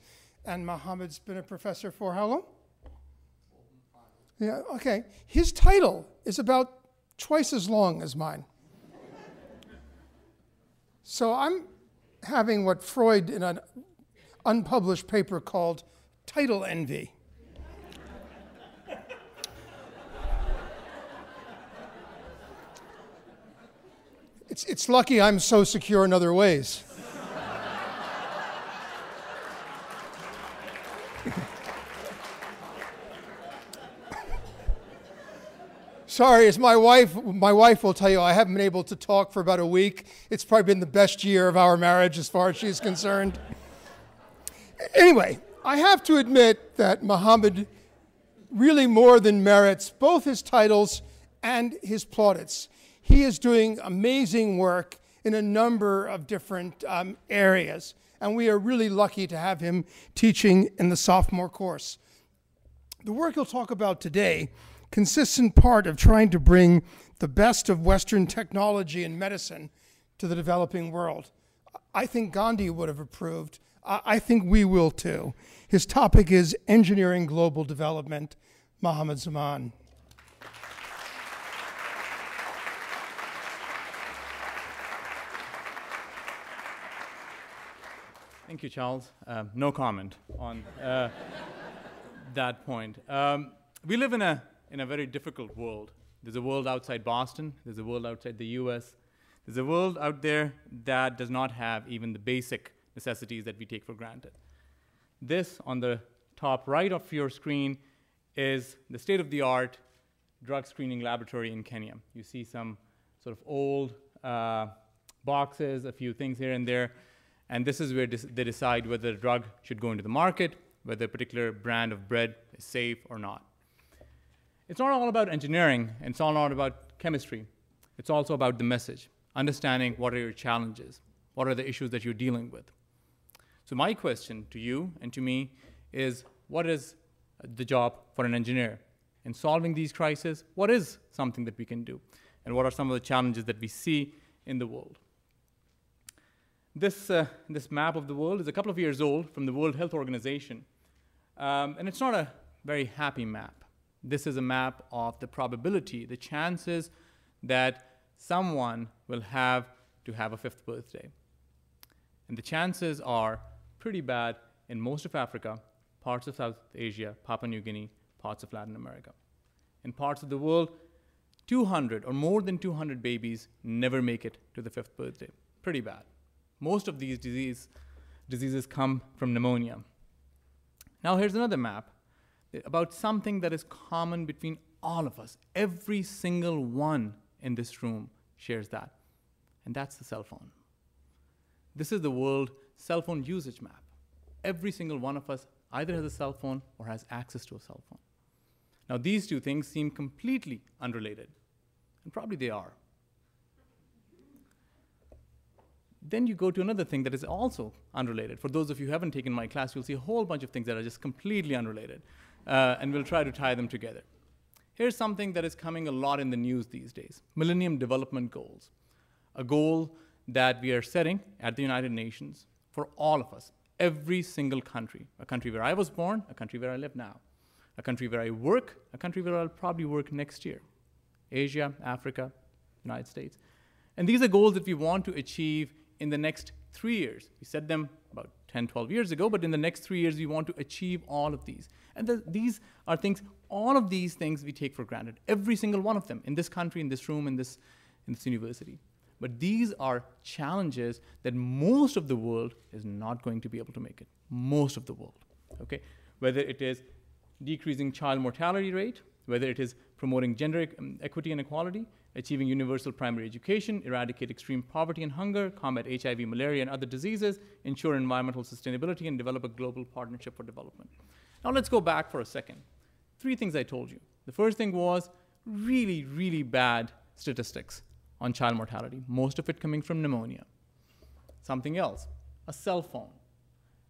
and Mohammed's been a professor for how long? Yeah, okay. His title is about twice as long as mine. so I'm having what Freud in an unpublished paper called title envy. it's, it's lucky I'm so secure in other ways. Sorry, as my wife, my wife will tell you, I haven't been able to talk for about a week. It's probably been the best year of our marriage as far as she's concerned. Anyway, I have to admit that Muhammad really more than merits both his titles and his plaudits. He is doing amazing work in a number of different um, areas, and we are really lucky to have him teaching in the sophomore course. The work he'll talk about today consistent part of trying to bring the best of Western technology and medicine to the developing world. I think Gandhi would have approved. I think we will too. His topic is engineering global development. Mohammed Zaman. Thank you, Charles. Um, no comment on uh, that point. Um, we live in a in a very difficult world. There's a world outside Boston, there's a world outside the US, there's a world out there that does not have even the basic necessities that we take for granted. This, on the top right of your screen, is the state of the art drug screening laboratory in Kenya. You see some sort of old uh, boxes, a few things here and there, and this is where they decide whether a drug should go into the market, whether a particular brand of bread is safe or not. It's not all about engineering, and it's all not about chemistry. It's also about the message, understanding what are your challenges, what are the issues that you're dealing with. So my question to you and to me is, what is the job for an engineer? in solving these crises, what is something that we can do? And what are some of the challenges that we see in the world? This, uh, this map of the world is a couple of years old from the World Health Organization. Um, and it's not a very happy map. This is a map of the probability, the chances that someone will have to have a fifth birthday. And the chances are pretty bad in most of Africa, parts of South Asia, Papua New Guinea, parts of Latin America. In parts of the world, 200 or more than 200 babies never make it to the fifth birthday. Pretty bad. Most of these disease, diseases come from pneumonia. Now, here's another map about something that is common between all of us. Every single one in this room shares that, and that's the cell phone. This is the world cell phone usage map. Every single one of us either has a cell phone or has access to a cell phone. Now, these two things seem completely unrelated, and probably they are. Then you go to another thing that is also unrelated. For those of you who haven't taken my class, you'll see a whole bunch of things that are just completely unrelated, uh, and we'll try to tie them together. Here's something that is coming a lot in the news these days Millennium Development Goals. A goal that we are setting at the United Nations for all of us, every single country. A country where I was born, a country where I live now, a country where I work, a country where I'll probably work next year. Asia, Africa, United States. And these are goals that we want to achieve in the next three years. We set them about 10, 12 years ago, but in the next three years, we want to achieve all of these. And the, these are things, all of these things we take for granted, every single one of them in this country, in this room, in this, in this university. But these are challenges that most of the world is not going to be able to make it. Most of the world. Okay? Whether it is decreasing child mortality rate, whether it is promoting gender um, equity and equality, achieving universal primary education, eradicate extreme poverty and hunger, combat HIV, malaria, and other diseases, ensure environmental sustainability, and develop a global partnership for development. Now let's go back for a second. Three things I told you. The first thing was really, really bad statistics on child mortality, most of it coming from pneumonia. Something else, a cell phone,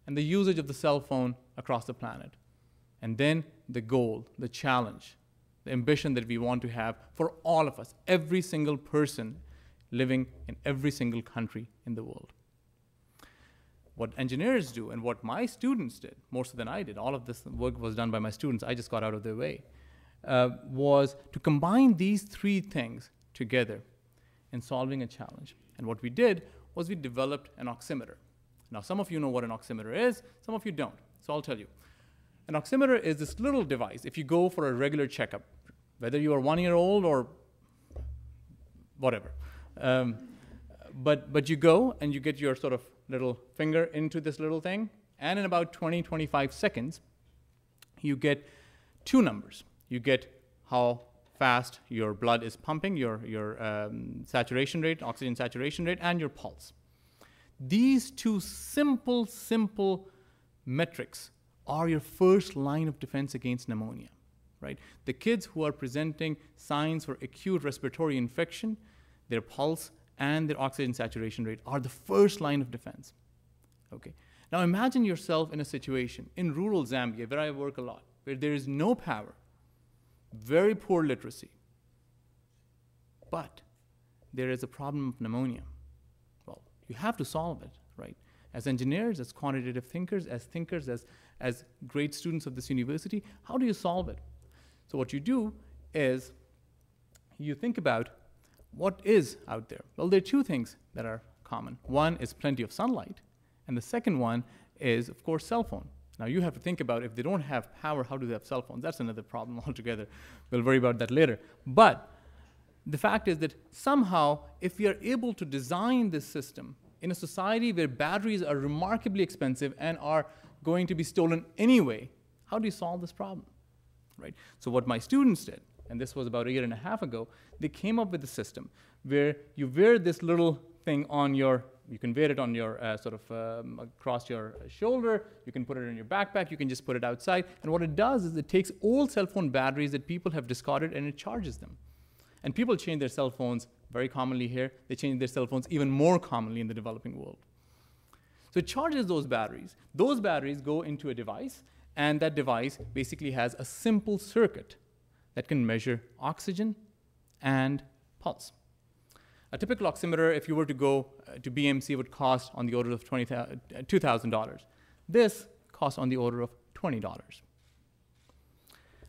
and the usage of the cell phone across the planet. And then the goal, the challenge, the ambition that we want to have for all of us, every single person living in every single country in the world. What engineers do and what my students did, more so than I did, all of this work was done by my students, I just got out of their way, uh, was to combine these three things together in solving a challenge. And what we did was we developed an oximeter. Now, some of you know what an oximeter is, some of you don't, so I'll tell you. An oximeter is this little device. If you go for a regular checkup, whether you are one year old or whatever. Um, but, but you go and you get your sort of little finger into this little thing, and in about 20, 25 seconds, you get two numbers. You get how fast your blood is pumping, your, your um, saturation rate, oxygen saturation rate, and your pulse. These two simple, simple metrics are your first line of defense against pneumonia right? The kids who are presenting signs for acute respiratory infection, their pulse and their oxygen saturation rate are the first line of defense. Okay. Now imagine yourself in a situation in rural Zambia, where I work a lot, where there is no power, very poor literacy, but there is a problem of pneumonia. Well, you have to solve it, right? As engineers, as quantitative thinkers, as thinkers, as, as great students of this university, how do you solve it? So what you do is you think about what is out there. Well, there are two things that are common. One is plenty of sunlight, and the second one is, of course, cell phone. Now you have to think about if they don't have power, how do they have cell phones? That's another problem altogether. We'll worry about that later. But the fact is that somehow, if we are able to design this system in a society where batteries are remarkably expensive and are going to be stolen anyway, how do you solve this problem? Right? So what my students did, and this was about a year and a half ago, they came up with a system where you wear this little thing on your, you can wear it on your uh, sort of um, across your shoulder, you can put it in your backpack, you can just put it outside, and what it does is it takes old cell phone batteries that people have discarded and it charges them. And people change their cell phones very commonly here, they change their cell phones even more commonly in the developing world. So it charges those batteries. Those batteries go into a device, and that device basically has a simple circuit that can measure oxygen and pulse. A typical oximeter, if you were to go uh, to BMC, would cost on the order of $2,000. Uh, this costs on the order of $20.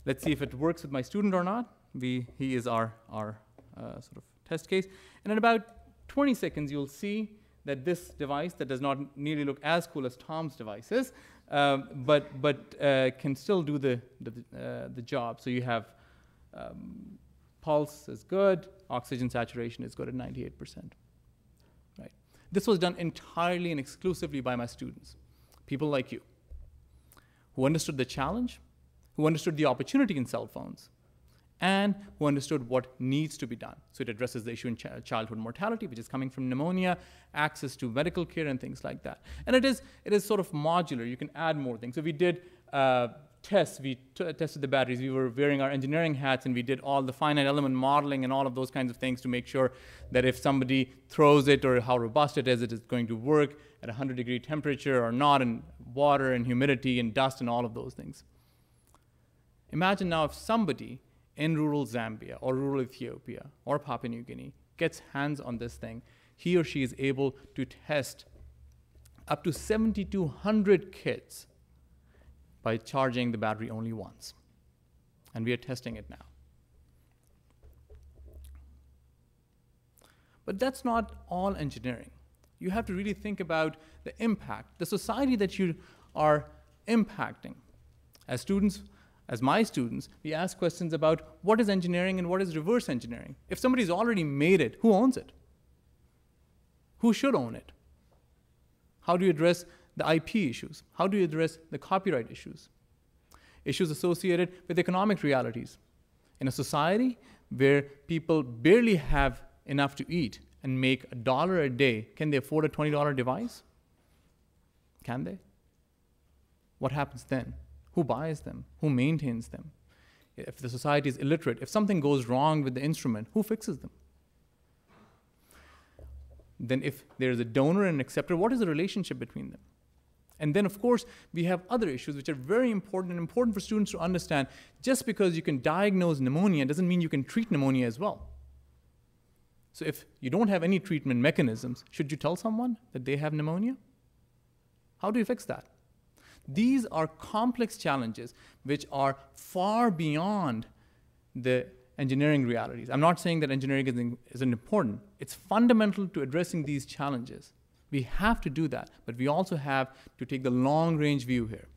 Let's see if it works with my student or not. We, he is our, our uh, sort of test case. And in about 20 seconds, you'll see that this device that does not nearly look as cool as Tom's device is, um, but, but uh, can still do the, the, uh, the job. So you have um, pulse is good, oxygen saturation is good at 98%. Right? This was done entirely and exclusively by my students, people like you, who understood the challenge, who understood the opportunity in cell phones, and who understood what needs to be done. So it addresses the issue in ch childhood mortality, which is coming from pneumonia, access to medical care, and things like that. And it is, it is sort of modular. You can add more things. So we did uh, tests, we tested the batteries. We were wearing our engineering hats, and we did all the finite element modeling and all of those kinds of things to make sure that if somebody throws it or how robust it is, it is going to work at 100 degree temperature or not, and water and humidity and dust and all of those things. Imagine now if somebody in rural Zambia or rural Ethiopia or Papua New Guinea gets hands on this thing, he or she is able to test up to 7,200 kits by charging the battery only once. And we are testing it now. But that's not all engineering. You have to really think about the impact, the society that you are impacting. As students, as my students, we ask questions about what is engineering and what is reverse engineering. If somebody's already made it, who owns it? Who should own it? How do you address the IP issues? How do you address the copyright issues? Issues associated with economic realities. In a society where people barely have enough to eat and make a dollar a day, can they afford a $20 device? Can they? What happens then? Who buys them? Who maintains them? If the society is illiterate, if something goes wrong with the instrument, who fixes them? Then, if there's a donor and an acceptor, what is the relationship between them? And then, of course, we have other issues which are very important and important for students to understand. Just because you can diagnose pneumonia doesn't mean you can treat pneumonia as well. So, if you don't have any treatment mechanisms, should you tell someone that they have pneumonia? How do you fix that? These are complex challenges which are far beyond the engineering realities. I'm not saying that engineering isn't, isn't important. It's fundamental to addressing these challenges. We have to do that, but we also have to take the long range view here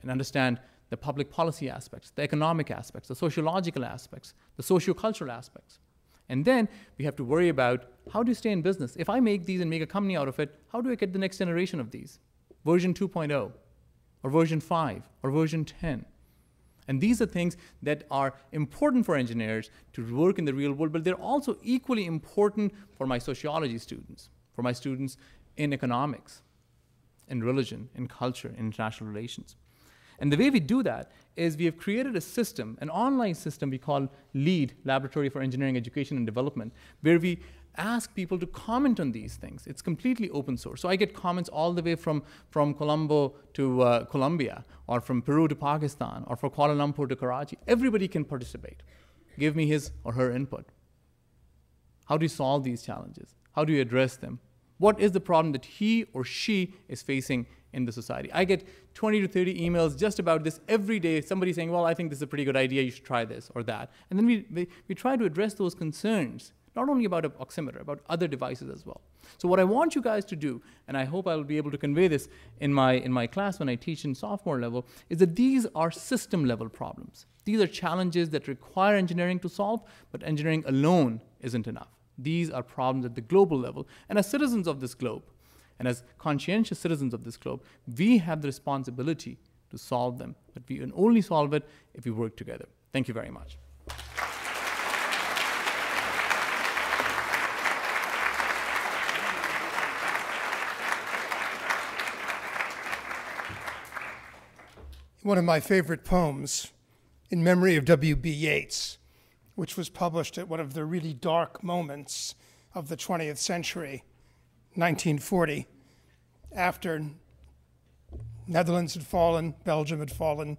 and understand the public policy aspects, the economic aspects, the sociological aspects, the sociocultural aspects. And then we have to worry about how do you stay in business? If I make these and make a company out of it, how do I get the next generation of these? Version 2.0, or version 5, or version 10. And these are things that are important for engineers to work in the real world, but they're also equally important for my sociology students for my students in economics, in religion, in culture, in international relations. And the way we do that is we have created a system, an online system we call LEAD, Laboratory for Engineering Education and Development, where we ask people to comment on these things. It's completely open source. So I get comments all the way from, from Colombo to uh, Colombia, or from Peru to Pakistan, or from Kuala Lumpur to Karachi. Everybody can participate. Give me his or her input. How do you solve these challenges? How do you address them? What is the problem that he or she is facing in the society? I get 20 to 30 emails just about this every day. Somebody saying, Well, I think this is a pretty good idea, you should try this or that. And then we, we, we try to address those concerns, not only about an oximeter, about other devices as well. So, what I want you guys to do, and I hope I'll be able to convey this in my, in my class when I teach in sophomore level, is that these are system level problems. These are challenges that require engineering to solve, but engineering alone isn't enough. These are problems at the global level. And as citizens of this globe, and as conscientious citizens of this globe, we have the responsibility to solve them. But we can only solve it if we work together. Thank you very much. One of my favorite poems, in memory of W.B. Yeats, which was published at one of the really dark moments of the 20th century, 1940, after Netherlands had fallen, Belgium had fallen,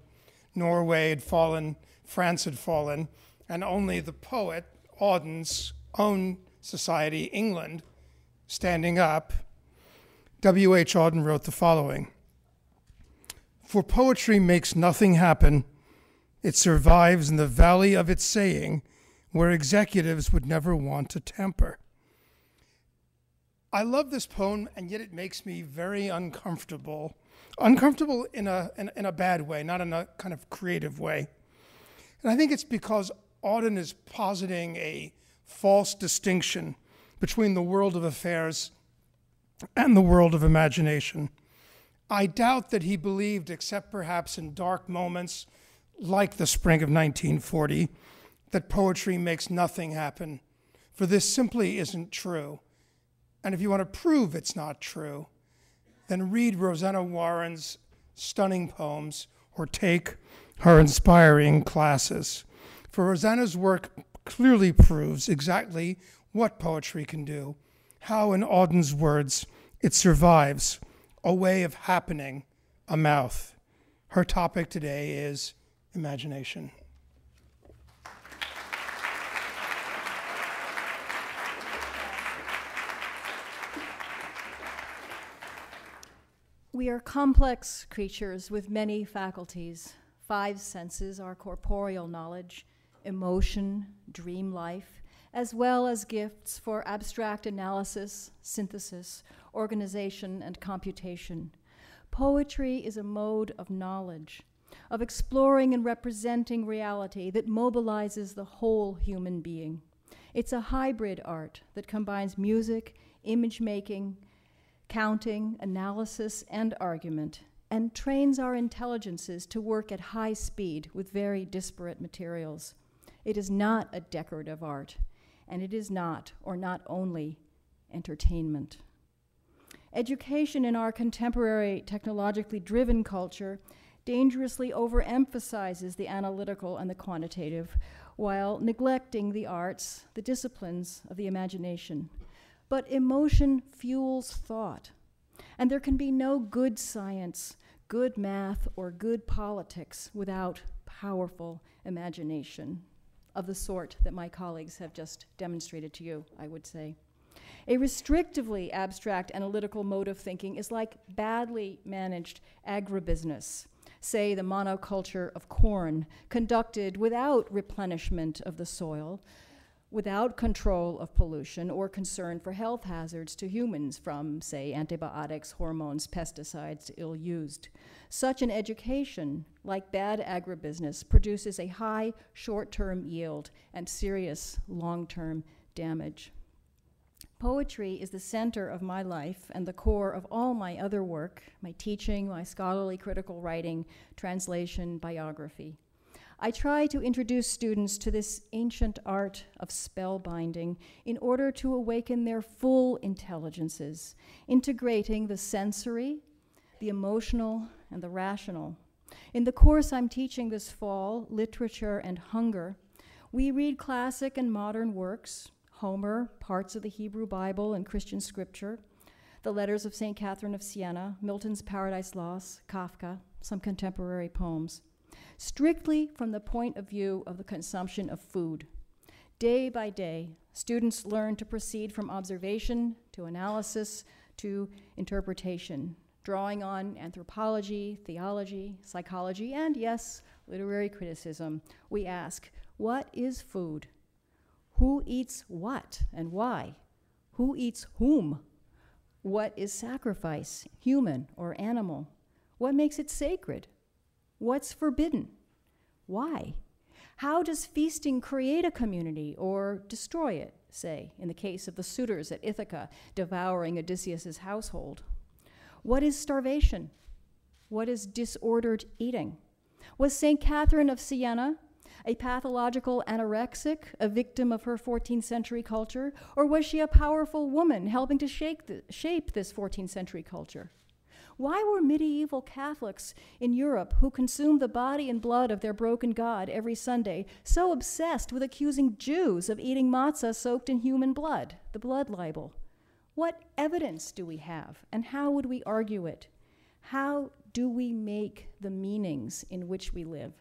Norway had fallen, France had fallen, and only the poet, Auden's own society, England, standing up, W.H. Auden wrote the following For poetry makes nothing happen, it survives in the valley of its saying, where executives would never want to tamper. I love this poem, and yet it makes me very uncomfortable. Uncomfortable in a, in, in, a bad way, not in a kind of creative way. And I think it's because Auden is positing a false distinction between the world of affairs and the world of imagination. I doubt that he believed, except perhaps in dark moments like the spring of 1940, that poetry makes nothing happen, for this simply isn't true. And if you want to prove it's not true, then read Rosanna Warren's stunning poems or take her inspiring classes. For Rosanna's work clearly proves exactly what poetry can do, how, in Auden's words, it survives a way of happening, a mouth. Her topic today is imagination. We are complex creatures with many faculties. Five senses are corporeal knowledge, emotion, dream life, as well as gifts for abstract analysis, synthesis, organization, and computation. Poetry is a mode of knowledge, of exploring and representing reality that mobilizes the whole human being. It's a hybrid art that combines music, image making, counting, analysis, and argument, and trains our intelligences to work at high speed with very disparate materials. It is not a decorative art, and it is not, or not only, entertainment. Education in our contemporary technologically driven culture dangerously overemphasizes the analytical and the quantitative while neglecting the arts, the disciplines of the imagination. But emotion fuels thought, and there can be no good science, good math, or good politics without powerful imagination of the sort that my colleagues have just demonstrated to you, I would say. A restrictively abstract analytical mode of thinking is like badly managed agribusiness, say the monoculture of corn, conducted without replenishment of the soil, without control of pollution or concern for health hazards to humans from, say, antibiotics, hormones, pesticides ill used. Such an education, like bad agribusiness, produces a high short term yield and serious long term damage. Poetry is the center of my life and the core of all my other work my teaching, my scholarly critical writing, translation, biography. I try to introduce students to this ancient art of spellbinding in order to awaken their full intelligences, integrating the sensory, the emotional, and the rational. In the course I'm teaching this fall, Literature and Hunger, we read classic and modern works, Homer, parts of the Hebrew Bible and Christian scripture, the letters of St. Catherine of Siena, Milton's Paradise Lost, Kafka, some contemporary poems strictly from the point of view of the consumption of food. Day by day, students learn to proceed from observation to analysis to interpretation, drawing on anthropology, theology, psychology, and yes, literary criticism. We ask, what is food? Who eats what and why? Who eats whom? What is sacrifice, human or animal? What makes it sacred? What's forbidden? Why? How does feasting create a community or destroy it, say, in the case of the suitors at Ithaca devouring Odysseus' household? What is starvation? What is disordered eating? Was St. Catherine of Siena a pathological anorexic, a victim of her 14th century culture, or was she a powerful woman helping to shape this 14th century culture? Why were medieval Catholics in Europe, who consumed the body and blood of their broken God every Sunday, so obsessed with accusing Jews of eating matzah soaked in human blood, the blood libel? What evidence do we have, and how would we argue it? How do we make the meanings in which we live?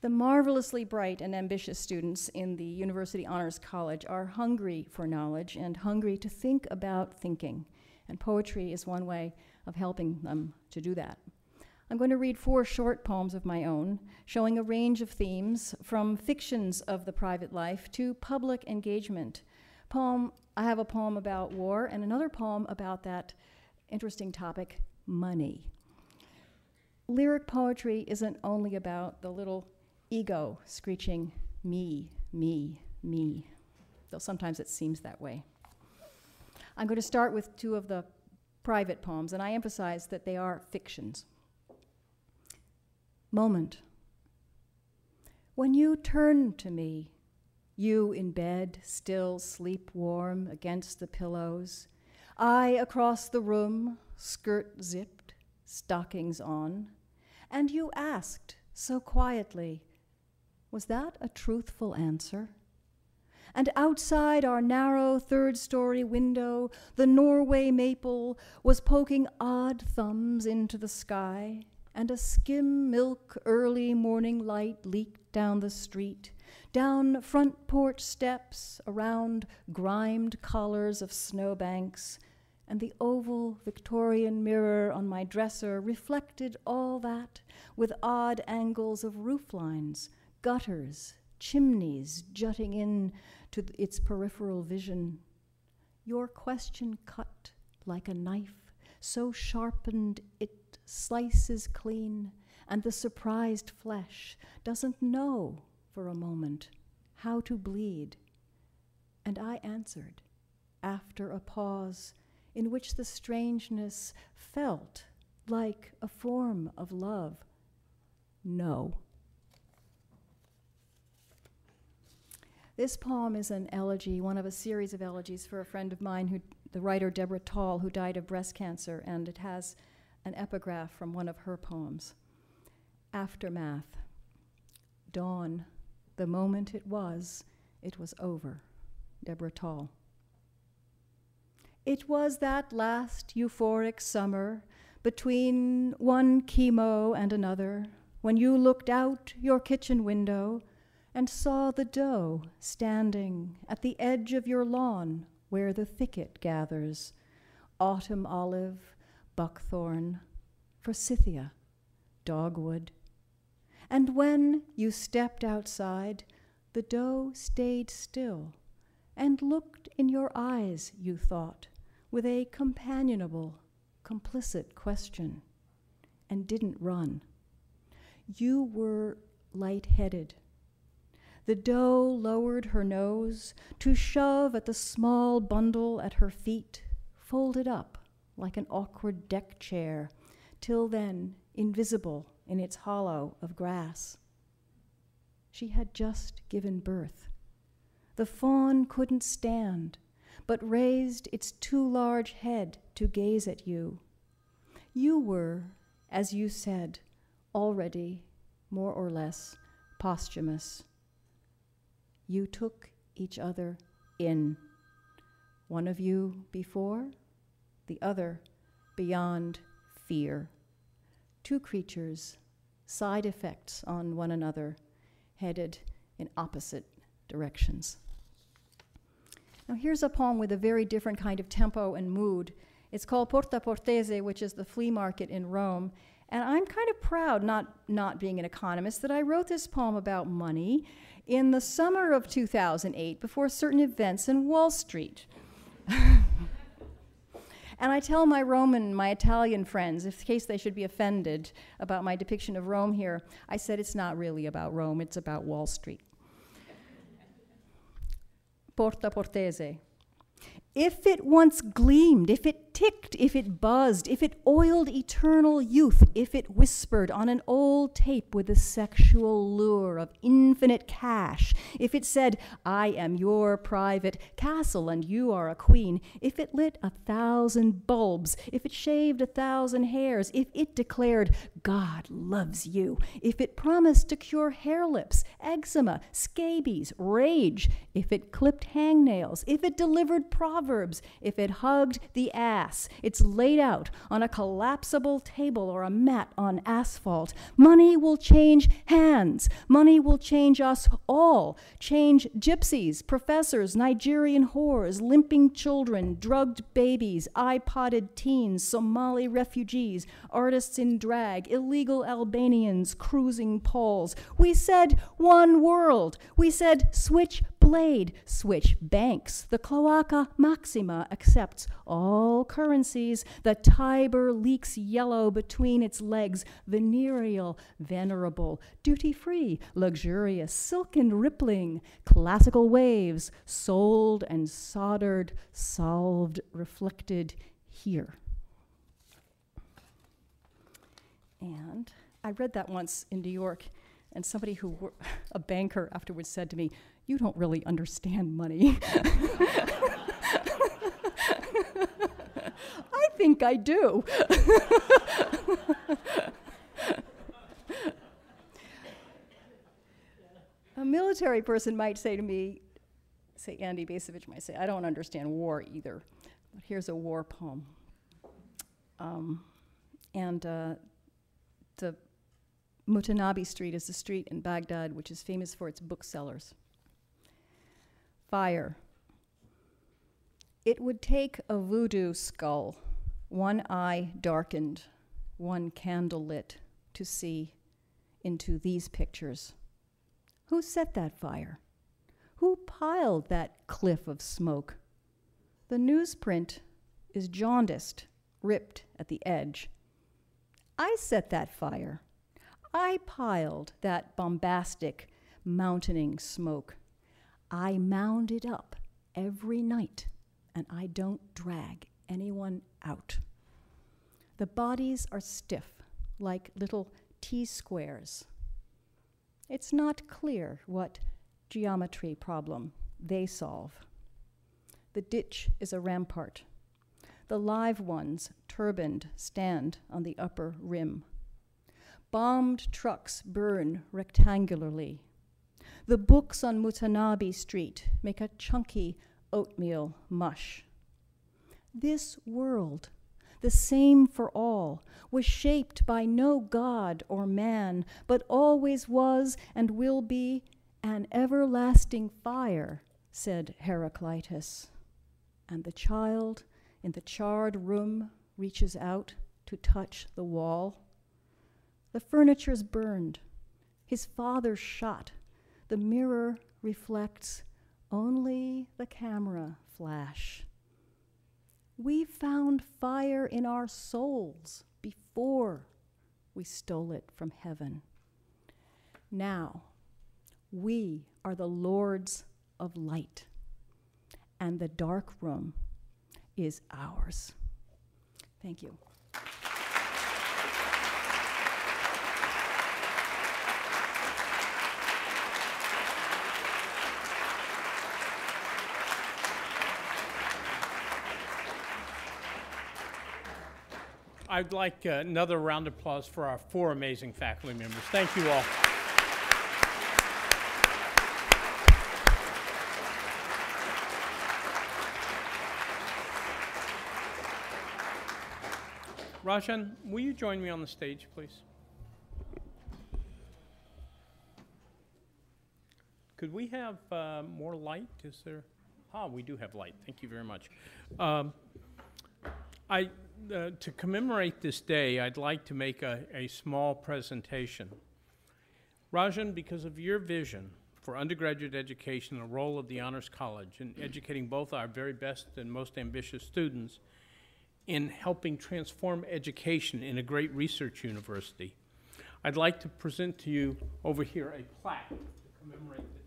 The marvelously bright and ambitious students in the University Honors College are hungry for knowledge and hungry to think about thinking, and poetry is one way of helping them to do that. I'm going to read four short poems of my own, showing a range of themes from fictions of the private life to public engagement. Poem, I have a poem about war and another poem about that interesting topic, money. Lyric poetry isn't only about the little ego screeching, me, me, me, though sometimes it seems that way. I'm going to start with two of the private poems, and I emphasize that they are fictions moment. When you turn to me, you in bed, still sleep warm against the pillows, I across the room, skirt zipped, stockings on, and you asked so quietly, Was that a truthful answer? And outside our narrow third story window, the Norway maple was poking odd thumbs into the sky and a skim milk early morning light leaked down the street, down front porch steps, around grimed collars of snowbanks, and the oval Victorian mirror on my dresser reflected all that with odd angles of roof lines, gutters, chimneys jutting in to th- its peripheral vision. Your question cut like a knife, so sharpened it slices clean, and the surprised flesh doesn't know for a moment how to bleed. And I answered, after a pause in which the strangeness felt like a form of love, no. This poem is an elegy, one of a series of elegies for a friend of mine, who, the writer Deborah Tall, who died of breast cancer, and it has an epigraph from one of her poems Aftermath. Dawn, the moment it was, it was over. Deborah Tall. It was that last euphoric summer between one chemo and another when you looked out your kitchen window and saw the doe standing at the edge of your lawn where the thicket gathers, autumn olive, buckthorn, forsythia, dogwood. And when you stepped outside, the doe stayed still and looked in your eyes, you thought, with a companionable, complicit question, and didn't run. You were light-headed. The doe lowered her nose to shove at the small bundle at her feet, folded up like an awkward deck chair, till then invisible in its hollow of grass. She had just given birth. The fawn couldn't stand, but raised its too large head to gaze at you. You were, as you said, already more or less posthumous. You took each other in, one of you before, the other beyond fear. Two creatures, side effects on one another, headed in opposite directions. Now, here's a poem with a very different kind of tempo and mood. It's called Porta Portese, which is the flea market in Rome. And I'm kind of proud, not, not being an economist, that I wrote this poem about money in the summer of 2008 before certain events in Wall Street. And I tell my Roman, my Italian friends, in case they should be offended about my depiction of Rome here, I said it's not really about Rome, it's about Wall Street. Porta Portese. If it once gleamed, if it ticked, if it buzzed, if it oiled eternal youth, if it whispered on an old tape with the sexual lure of infinite cash, if it said, I am your private castle and you are a queen, if it lit a thousand bulbs, if it shaved a thousand hairs, if it declared, God loves you, if it promised to cure hare lips, eczema, scabies, rage, if it clipped hangnails, if it delivered proverbs, if it hugged the ass, It's laid out on a collapsible table or a mat on asphalt. Money will change hands. Money will change us all. Change gypsies, professors, Nigerian whores, limping children, drugged babies, iPodded teens, Somali refugees, artists in drag, illegal Albanians, cruising Poles. We said one world. We said switch blade, switch banks. The Cloaca Maxima accepts all currencies. The Tiber leaks yellow between its legs, venereal, venerable, duty free, luxurious, silken rippling, classical waves, sold and soldered, solved, reflected here. And I read that once in New York, and somebody who, a banker afterwards said to me, You don't really understand money. I think I do. a military person might say to me, say Andy Bacevich might say, I don't understand war either, but here's a war poem. Um, and uh, the Mutanabbi Street is the street in Baghdad which is famous for its booksellers. Fire. It would take a voodoo skull, one eye darkened, one candle lit, to see into these pictures. Who set that fire? Who piled that cliff of smoke? The newsprint is jaundiced, ripped at the edge. I set that fire. I piled that bombastic, mountaining smoke. I mound it up every night, and I don't drag anyone out. The bodies are stiff, like little T squares. It's not clear what geometry problem they solve. The ditch is a rampart. The live ones, turbaned, stand on the upper rim. Bombed trucks burn rectangularly. The books on Mutanabbi Street make a chunky oatmeal mush. This world, the same for all, was shaped by no god or man, but always was and will be an everlasting fire, said Heraclitus. And the child in the charred room reaches out to touch the wall. The furniture's burned, his father shot. The mirror reflects only the camera flash. We found fire in our souls before we stole it from heaven. Now, we are the lords of light, and the dark room is ours. Thank you. I'd like uh, another round of applause for our four amazing faculty members. Thank you all. Rajen, will you join me on the stage, please? Could we have uh, more light? Is there? Ah, we do have light. Thank you very much. Um, I, uh, to commemorate this day, I'd like to make a, a small presentation. Rajen, because of your vision for undergraduate education the role of the Honors College in educating both our very best and most ambitious students in helping transform education in a great research university, I'd like to present to you over here a plaque to commemorate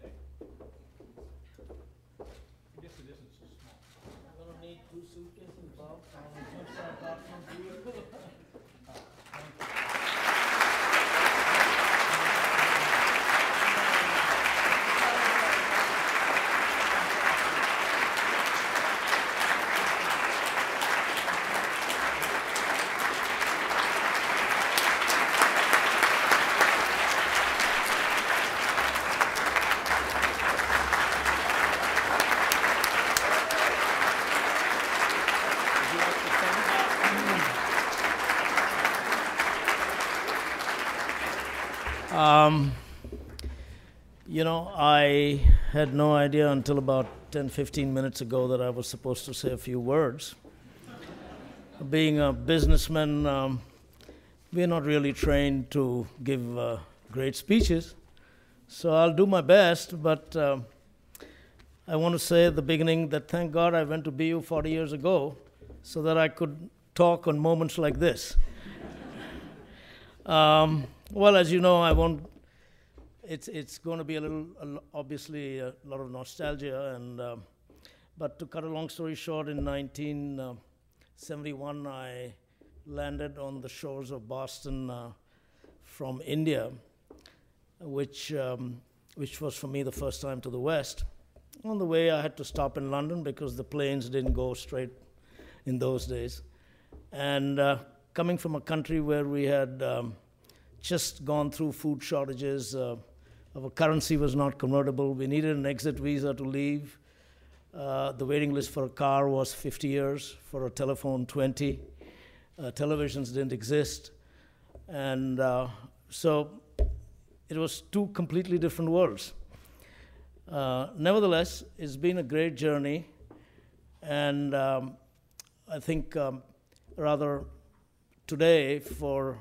I had no idea until about 10, 15 minutes ago that I was supposed to say a few words. Being a businessman, um, we're not really trained to give uh, great speeches, so I'll do my best, but uh, I want to say at the beginning that thank God I went to BU 40 years ago so that I could talk on moments like this. um, well, as you know, I won't. It's it's going to be a little, obviously, a lot of nostalgia, and um but to cut a long story short, in 1971, I landed on the shores of Boston uh, from India, which um, which was for me the first time to the West. On the way, I had to stop in London because the planes didn't go straight in those days. And uh, coming from a country where we had um, just gone through food shortages, uh, our currency was not convertible, we needed an exit visa to leave. Uh, the waiting list for a car was 50 years, for a telephone, 20. Uh, televisions didn't exist. And uh, so it was two completely different worlds. Uh, nevertheless, it's been a great journey, and um, I think um, rather today for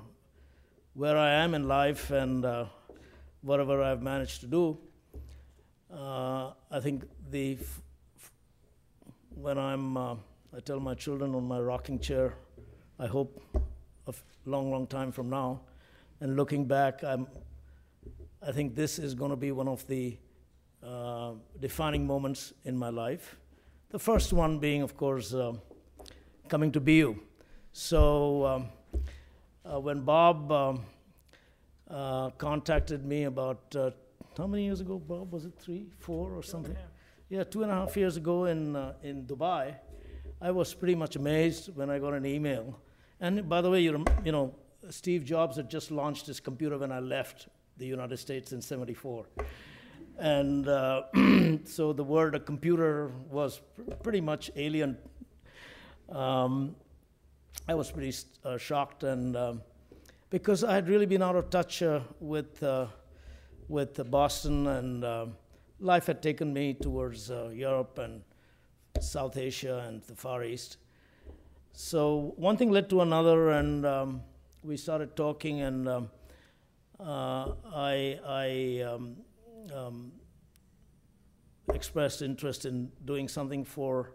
where I am in life and uh, whatever I've managed to do, uh, I think the when I'm uh, I tell my children on my rocking chair, I hope a long, long time from now, and looking back, I'm I think this is going to be one of the uh, defining moments in my life. The first one being, of course, uh, coming to BU. So um, uh, when Bob um, uh, contacted me about uh, how many years ago, Bob? Was it three, four, or something? Yeah, two and a half years ago in uh, in Dubai, I was pretty much amazed when I got an email. And by the way, you, you know, Steve Jobs had just launched his computer when I left the United States in '74. And uh, so the word a computer was pr- pretty much alien. Um, I was pretty uh, shocked, and um, because I had really been out of touch uh, with uh, with Boston, and uh, life had taken me towards uh, Europe and South Asia and the Far East. So one thing led to another, and um, we started talking, and um, uh, I, I um, um, expressed interest in doing something for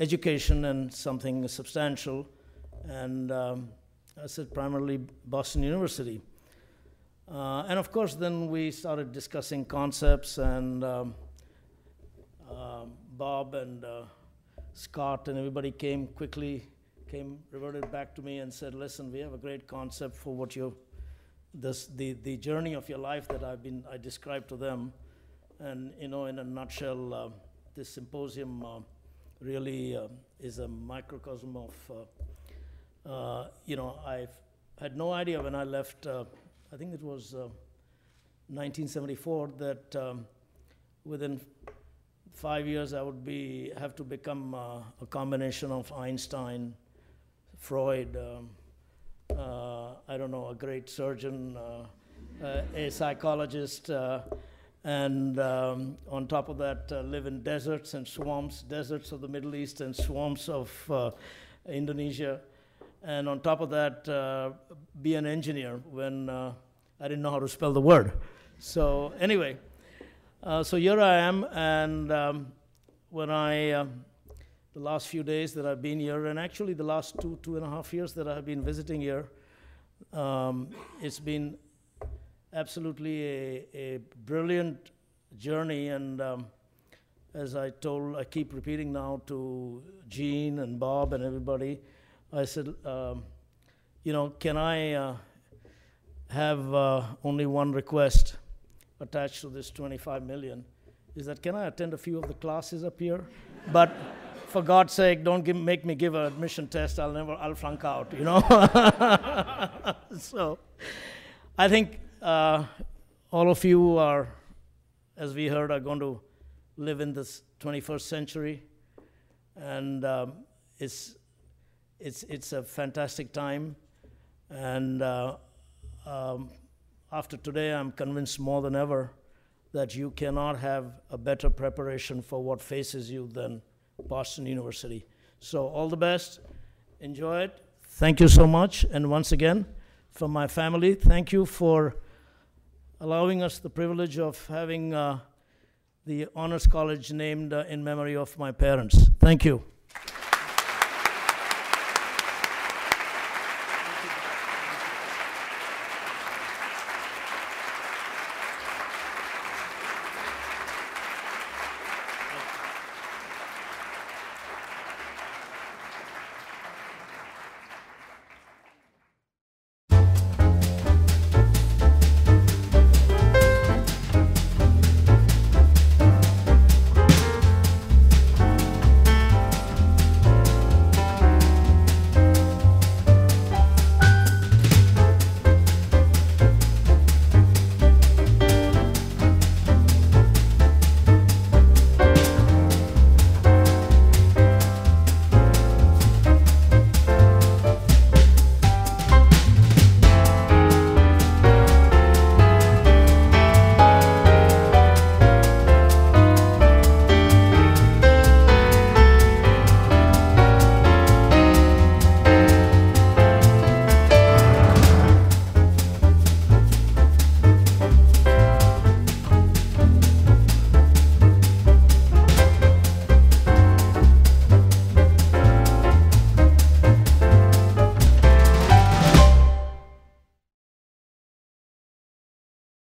education and something substantial, and um, I said primarily Boston University. Uh, and of course, then we started discussing concepts, and um, um Bob and uh, Scott and everybody came quickly, came reverted back to me and said, "Listen, we have a great concept for what you, this the the journey of your life that I've been I described to them, and you know, in a nutshell, uh, this symposium uh, really uh, is a microcosm of." Uh, uh, you know, I had no idea when I left, uh, I think it was uh, 1974, that um, within five years I would be, have to become uh, a combination of Einstein, Freud, um, uh, I don't know, a great surgeon, uh, uh, a psychologist, uh, and um, on top of that, uh, live in deserts and swamps, deserts of the Middle East and swamps of uh, Indonesia and on top of that, uh, be an engineer when uh, I didn't know how to spell the word. So anyway, uh, so here I am, and um, when I, um the last few days that I've been here, and actually the last two, two and a half years that I've been visiting here, um, it's been absolutely a, a brilliant journey, and um, as I told, I keep repeating now to Gene and Bob and everybody, I said, um, you know, can I uh, have uh, only one request attached to this 25 million? Is that can I attend a few of the classes up here? but for God's sake, don't give, make me give an admission test. I'll never, I'll flunk out, you know? so I think uh, all of you are, as we heard, are going to live in this 21st century. And um, it's it's, it's a fantastic time. And uh, um, after today, I'm convinced more than ever that you cannot have a better preparation for what faces you than Boston University. So, all the best. Enjoy it. Thank you so much. And once again, from my family, thank you for allowing us the privilege of having uh, the Honors College named uh, in memory of my parents. Thank you.